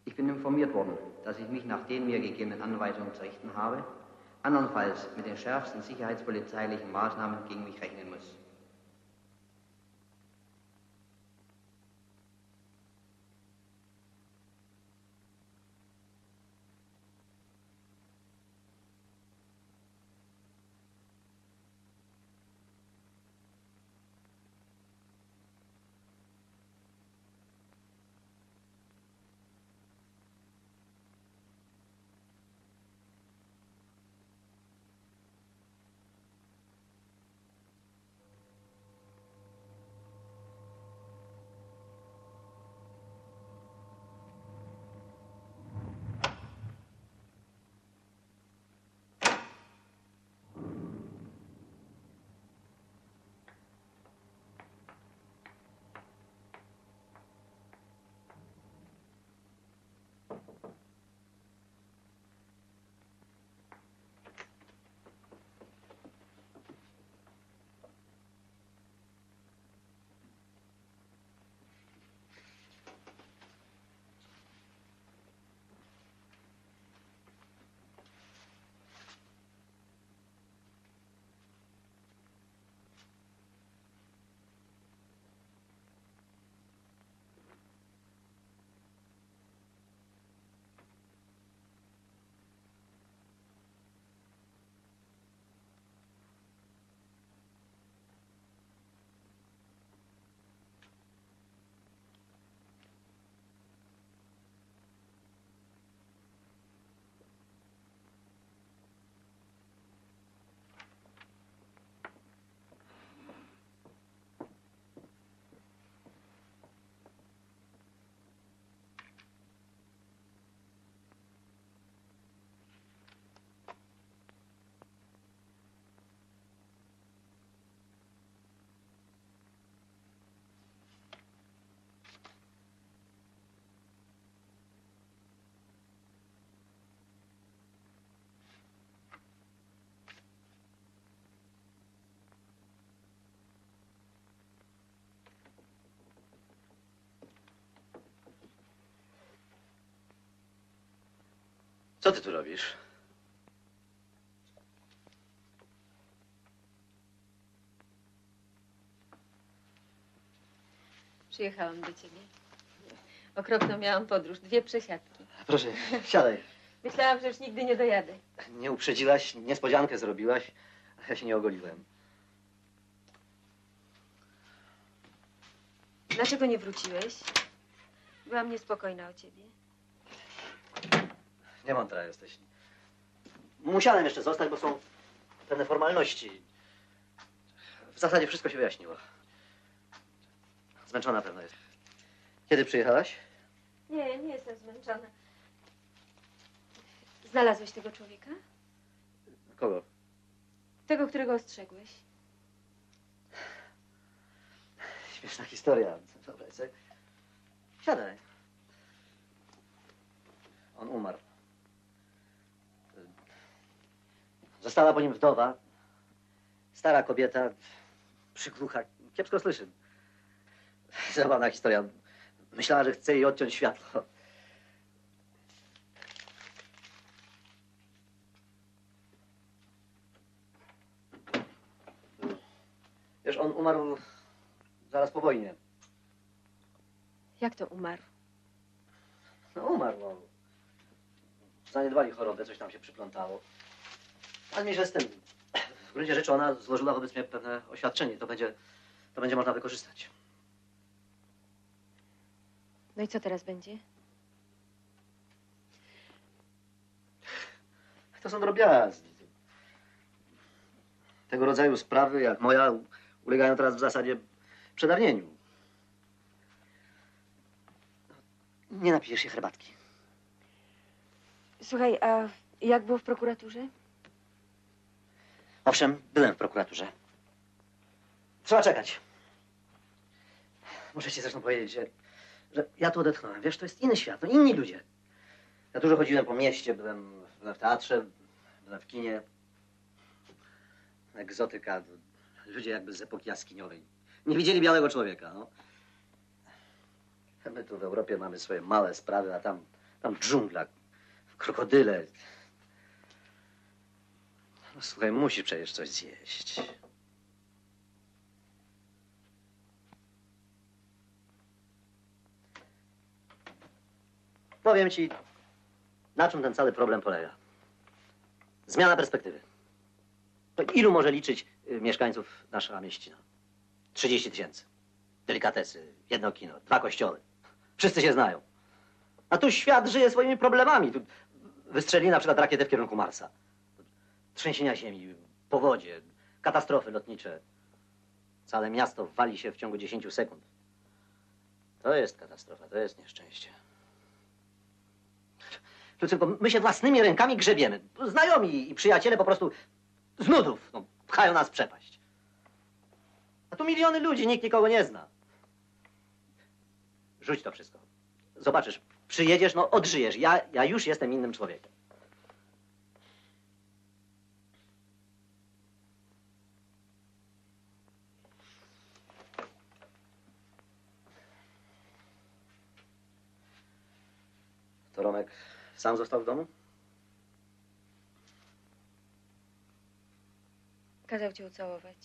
Ich bin informiert worden, dass ich mich nach den mir gegebenen Anweisungen zu richten habe, andernfalls mit den schärfsten sicherheitspolizeilichen Maßnahmen gegen mich rechnen muss. Co ty tu robisz? Przyjechałam do ciebie. Okropną miałam podróż, dwie przesiadki. Proszę, siadaj. Myślałam, że już nigdy nie dojadę. Nie uprzedziłaś, niespodziankę zrobiłaś, a ja się nie ogoliłem. Dlaczego nie wróciłeś? Byłam niespokojna o ciebie. Nie mądra jesteś. Musiałem jeszcze zostać, bo są pewne formalności. W zasadzie wszystko się wyjaśniło. Zmęczona pewno jest. Kiedy przyjechałaś? Nie, nie jestem zmęczona. Znalazłeś tego człowieka? Kogo? Tego, którego ostrzegłeś. Śmieszna historia. Dobra, sobie. Siadaj. On umarł. Została po nim wdowa. Stara kobieta, przykrucha, kiepsko słyszy. Zabawna historia. Myślała, że chce jej odciąć światło. Wiesz, on umarł zaraz po wojnie. Jak to umarł? No umarł, no. Zaniedbali chorobę, coś tam się przyplątało. Ale mniejsza z tym. W gruncie rzeczy ona złożyła wobec mnie pewne oświadczenie. To będzie, to będzie można wykorzystać. No i co teraz będzie? To są drobiazgi. Tego rodzaju sprawy, jak moja, ulegają teraz w zasadzie przedawnieniu. Nie napijesz się herbatki. Słuchaj, a jak było w prokuraturze? Owszem, byłem w prokuraturze. Trzeba czekać. Muszę ci zresztą powiedzieć, że, że ja tu odetchnąłem. Wiesz, to jest inny świat, no inni ludzie. Ja dużo chodziłem po mieście, byłem, byłem w teatrze, byłem w kinie. Egzotyka, ludzie jakby z epoki jaskiniowej. Nie widzieli białego człowieka, no. My tu w Europie mamy swoje małe sprawy, a tam, tam dżungla, krokodyle. Słuchaj, musisz przecież coś zjeść. Powiem ci, na czym ten cały problem polega. Zmiana perspektywy. To ilu może liczyć y, mieszkańców nasza mieścina? 30 tysięcy. Delikatesy, jedno kino, dwa kościoły. Wszyscy się znają. A tu świat żyje swoimi problemami. Tu wystrzeli na przykład rakietę w kierunku Marsa. Trzęsienia ziemi, powodzie, katastrofy lotnicze. Całe miasto wali się w ciągu 10 sekund. To jest katastrofa, to jest nieszczęście. Tylko my się własnymi rękami grzebiemy. Znajomi i przyjaciele po prostu z nudów no, pchają nas w przepaść. A tu miliony ludzi, nikt nikogo nie zna. Rzuć to wszystko. Zobaczysz, przyjedziesz, no odżyjesz. Ja, ja już jestem innym człowiekiem. To Romek sam został w domu? Kazał cię ucałować.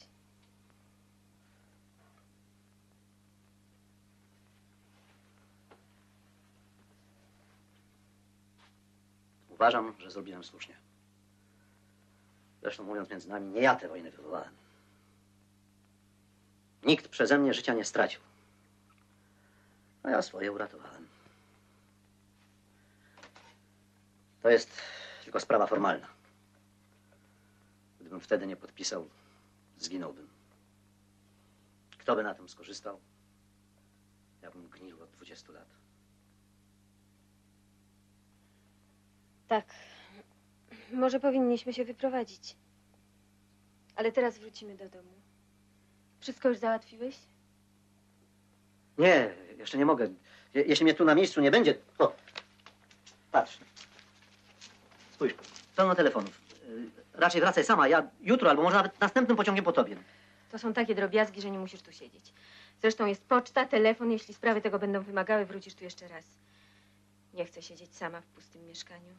Uważam, że zrobiłem słusznie. Zresztą mówiąc między nami, nie ja tę wojnę wywołałem. Nikt przeze mnie życia nie stracił. A ja swoje uratowałem. To jest tylko sprawa formalna. Gdybym wtedy nie podpisał, zginąłbym. Kto by na tym skorzystał? Ja bym gnił od 20 lat. Tak. Może powinniśmy się wyprowadzić. Ale teraz wrócimy do domu. Wszystko już załatwiłeś? Nie, jeszcze nie mogę. Je, jeśli mnie tu na miejscu nie będzie, to... Patrz. Spójrz, pełno telefonów. Y, Raczej wracaj sama. Ja jutro albo może nawet następnym pociągiem po tobie. To są takie drobiazgi, że nie musisz tu siedzieć. Zresztą jest poczta, telefon. Jeśli sprawy tego będą wymagały, wrócisz tu jeszcze raz. Nie chcę siedzieć sama w pustym mieszkaniu.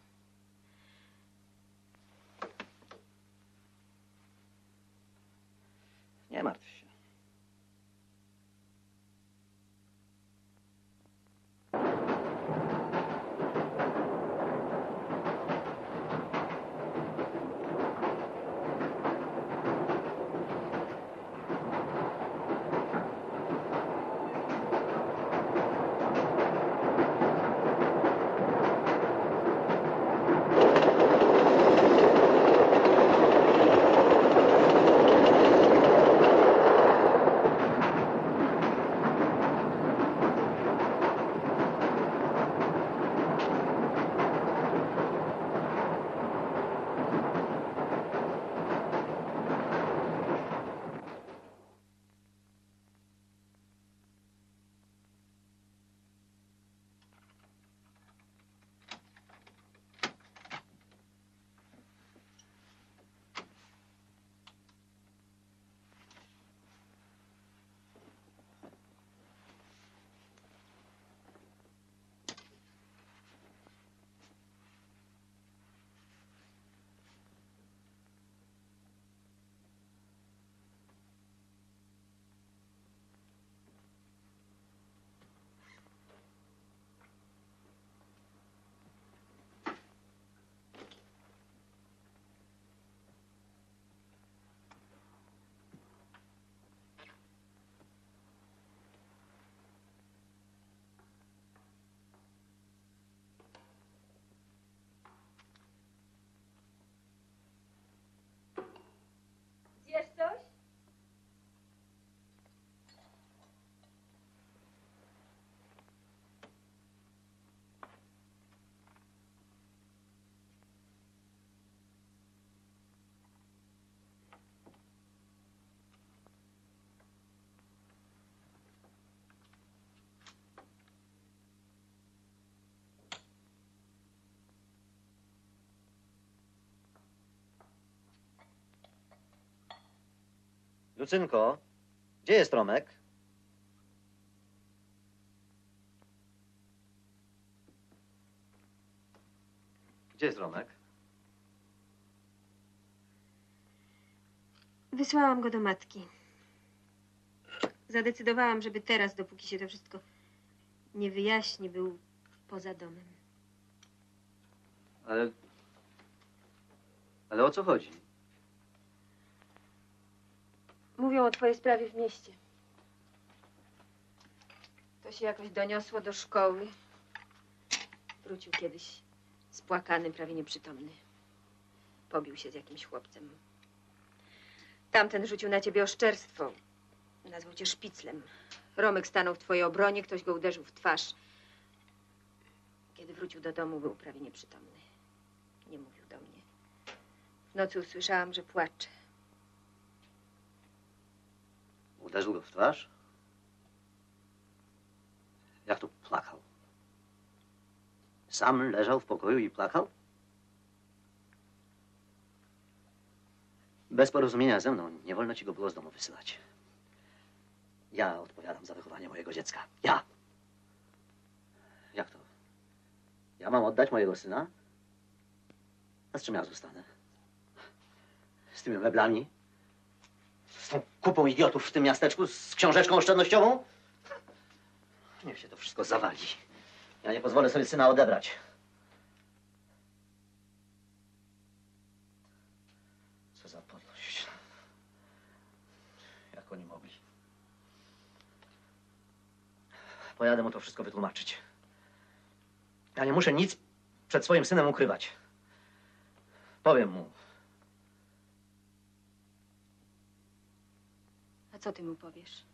Nie martw się. Lucynko, gdzie jest Romek? Gdzie jest Romek? Wysłałam go do matki. Zadecydowałam, żeby teraz, dopóki się to wszystko nie wyjaśni, był poza domem. Ale... Ale o co chodzi? Mówią o twojej sprawie w mieście. To się jakoś doniosło do szkoły. Wrócił kiedyś spłakany, prawie nieprzytomny. Pobił się z jakimś chłopcem. Tamten rzucił na ciebie oszczerstwo. Nazwał cię szpiclem. Romek stanął w twojej obronie, ktoś go uderzył w twarz. Kiedy wrócił do domu, był prawie nieprzytomny. Nie mówił do mnie. W nocy usłyszałam, że płacze. Uderzył go w twarz? Jak to plakał? Sam leżał w pokoju i plakał? Bez porozumienia ze mną nie wolno ci go było z domu wysyłać. Ja odpowiadam za wychowanie mojego dziecka. Ja. Jak to? Ja mam oddać mojego syna? A z czym ja zostanę? Z tymi meblami? Tą kupą idiotów w tym miasteczku? Z książeczką oszczędnościową? Niech się to wszystko zawali. Ja nie pozwolę sobie syna odebrać. Co za podłość. Jak oni mogli? Pojadę mu to wszystko wytłumaczyć. Ja nie muszę nic przed swoim synem ukrywać. Powiem mu. Co ty mu powiesz?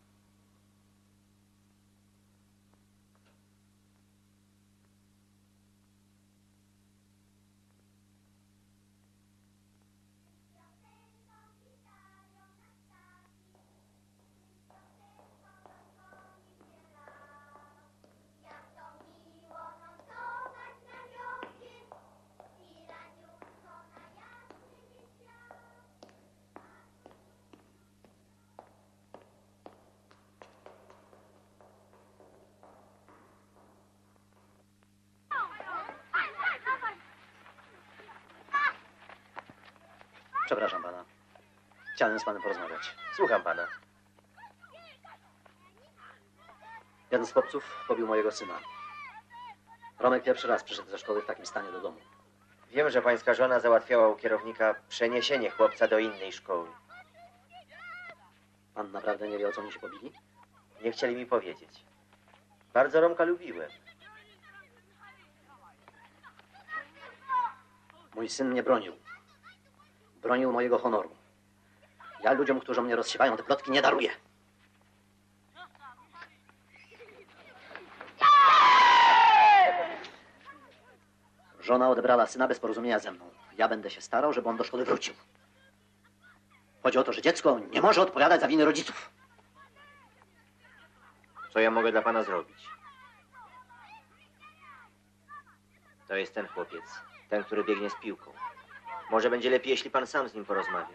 Przepraszam pana. Chciałem z panem porozmawiać. Słucham pana. Jeden z chłopców pobił mojego syna. Romek pierwszy raz przyszedł ze szkoły w takim stanie do domu. Wiem, że pańska żona załatwiała u kierownika przeniesienie chłopca do innej szkoły. Pan naprawdę nie wie, o co oni się pobili? Nie chcieli mi powiedzieć. Bardzo Romka lubiłem. Mój syn mnie bronił. Bronił mojego honoru. Ja ludziom, którzy mnie rozsiewają te plotki, nie daruję. Żona odebrała syna bez porozumienia ze mną. Ja będę się starał, żeby on do szkoły wrócił. Chodzi o to, że dziecko nie może odpowiadać za winy rodziców. Co ja mogę dla pana zrobić? To jest ten chłopiec. Ten, który biegnie z piłką. Może będzie lepiej, jeśli pan sam z nim porozmawia.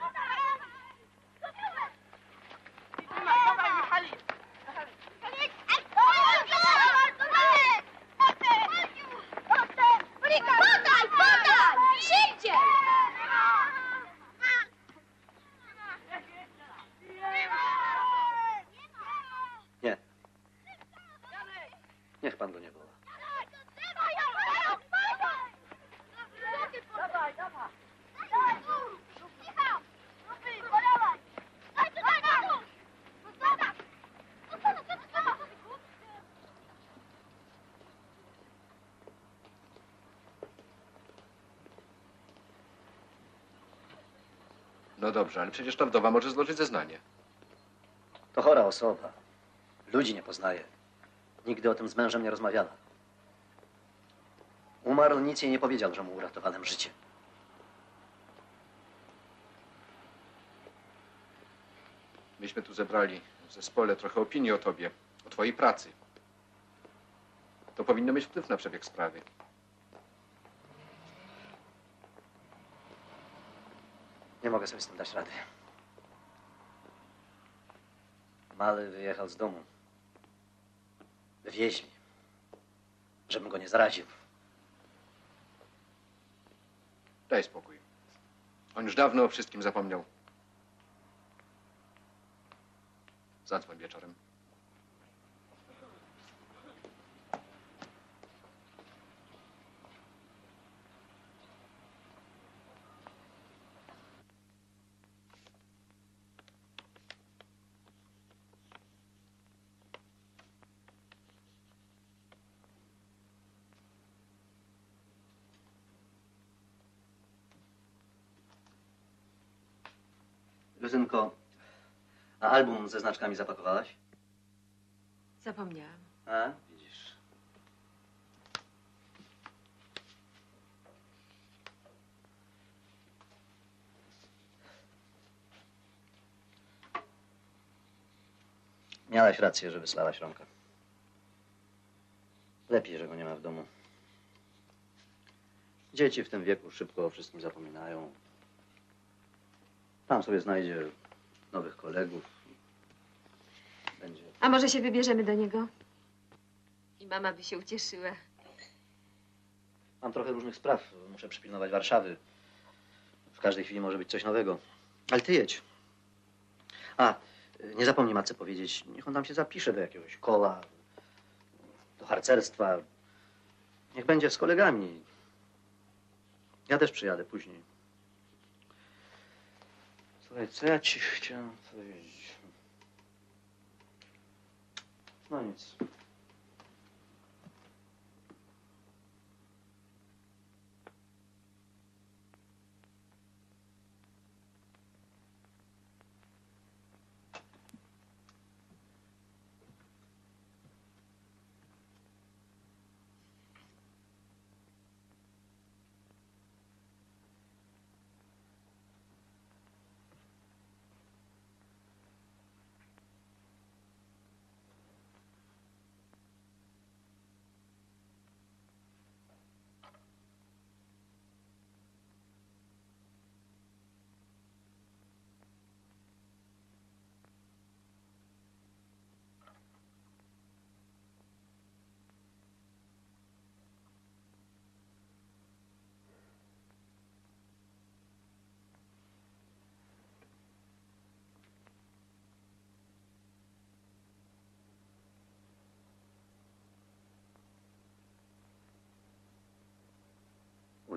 Podaj, podaj! Szybciej! Nie. Niech pan go nie woła. Dawaj, dawaj! No dobrze, ale przecież ta wdowa może złożyć zeznanie. To chora osoba. Ludzi nie poznaje. Nigdy o tym z mężem nie rozmawiała. Umarł, nic jej nie powiedział, że mu uratowałem życie. Myśmy tu zebrali w zespole trochę opinii o tobie, o twojej pracy. To powinno mieć wpływ na przebieg sprawy. Nie mogę sobie z tym dać rady. Mały wyjechał z domu. Wywieźli. Żebym go nie zaraził. Daj spokój. On już dawno o wszystkim zapomniał. Zadzwoń wieczorem. Luzynko, a album ze znaczkami zapakowałaś? Zapomniałam. A, widzisz. Miałaś rację, że wysłałaś Romka. Lepiej, że go nie ma w domu. Dzieci w tym wieku szybko o wszystkim zapominają. Tam sobie znajdzie nowych kolegów. Będzie. A może się wybierzemy do niego? I mama by się ucieszyła. Mam trochę różnych spraw. Muszę przypilnować Warszawy. W każdej chwili może być coś nowego. Ale ty jedź. A, nie zapomnij matce powiedzieć, niech on tam się zapisze do jakiegoś koła, do harcerstwa. Niech będzie z kolegami. Ja też przyjadę później. Słuchaj, co ja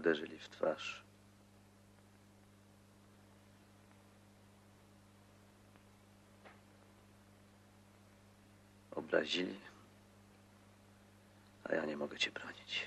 Uderzyli w twarz. Obrazili, a ja nie mogę cię bronić.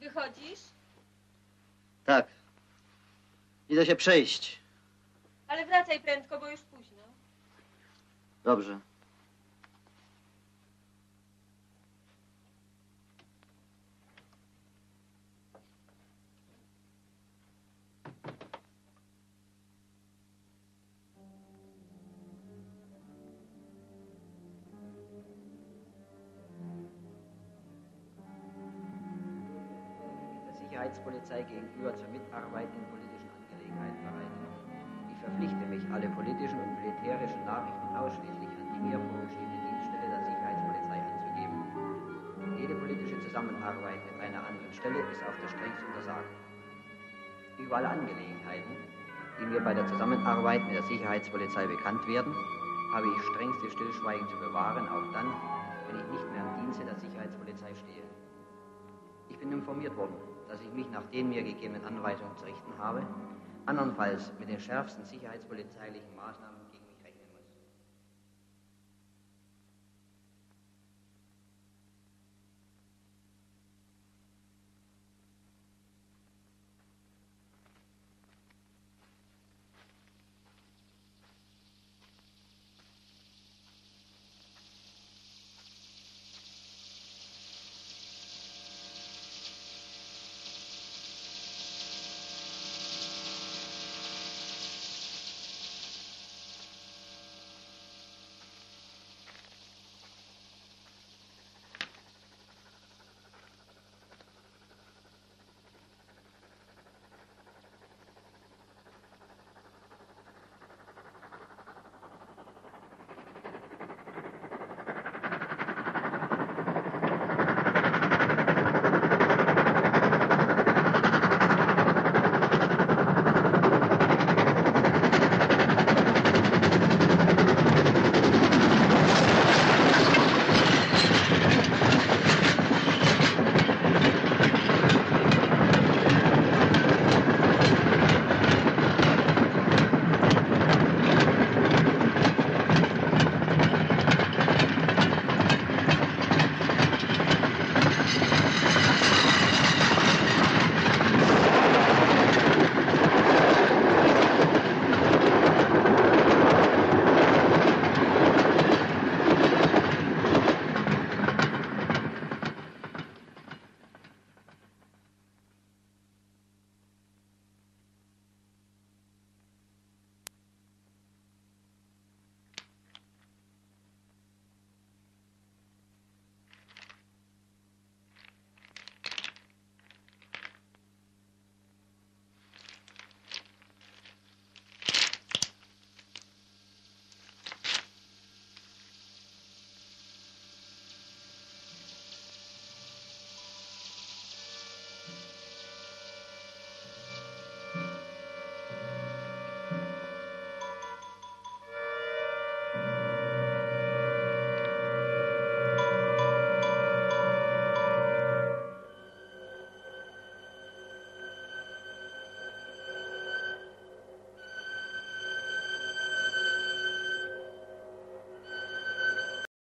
Wychodzisz? Tak. Idę się przejść. Ale wracaj prędko, bo już późno. Dobrze. Alle Angelegenheiten, die mir bei der Zusammenarbeit mit der Sicherheitspolizei bekannt werden, habe ich strengste Stillschweigen zu bewahren, auch dann, wenn ich nicht mehr im Dienste der Sicherheitspolizei stehe. Ich bin informiert worden, dass ich mich nach den mir gegebenen Anweisungen zu richten habe, andernfalls mit den schärfsten sicherheitspolizeilichen Maßnahmen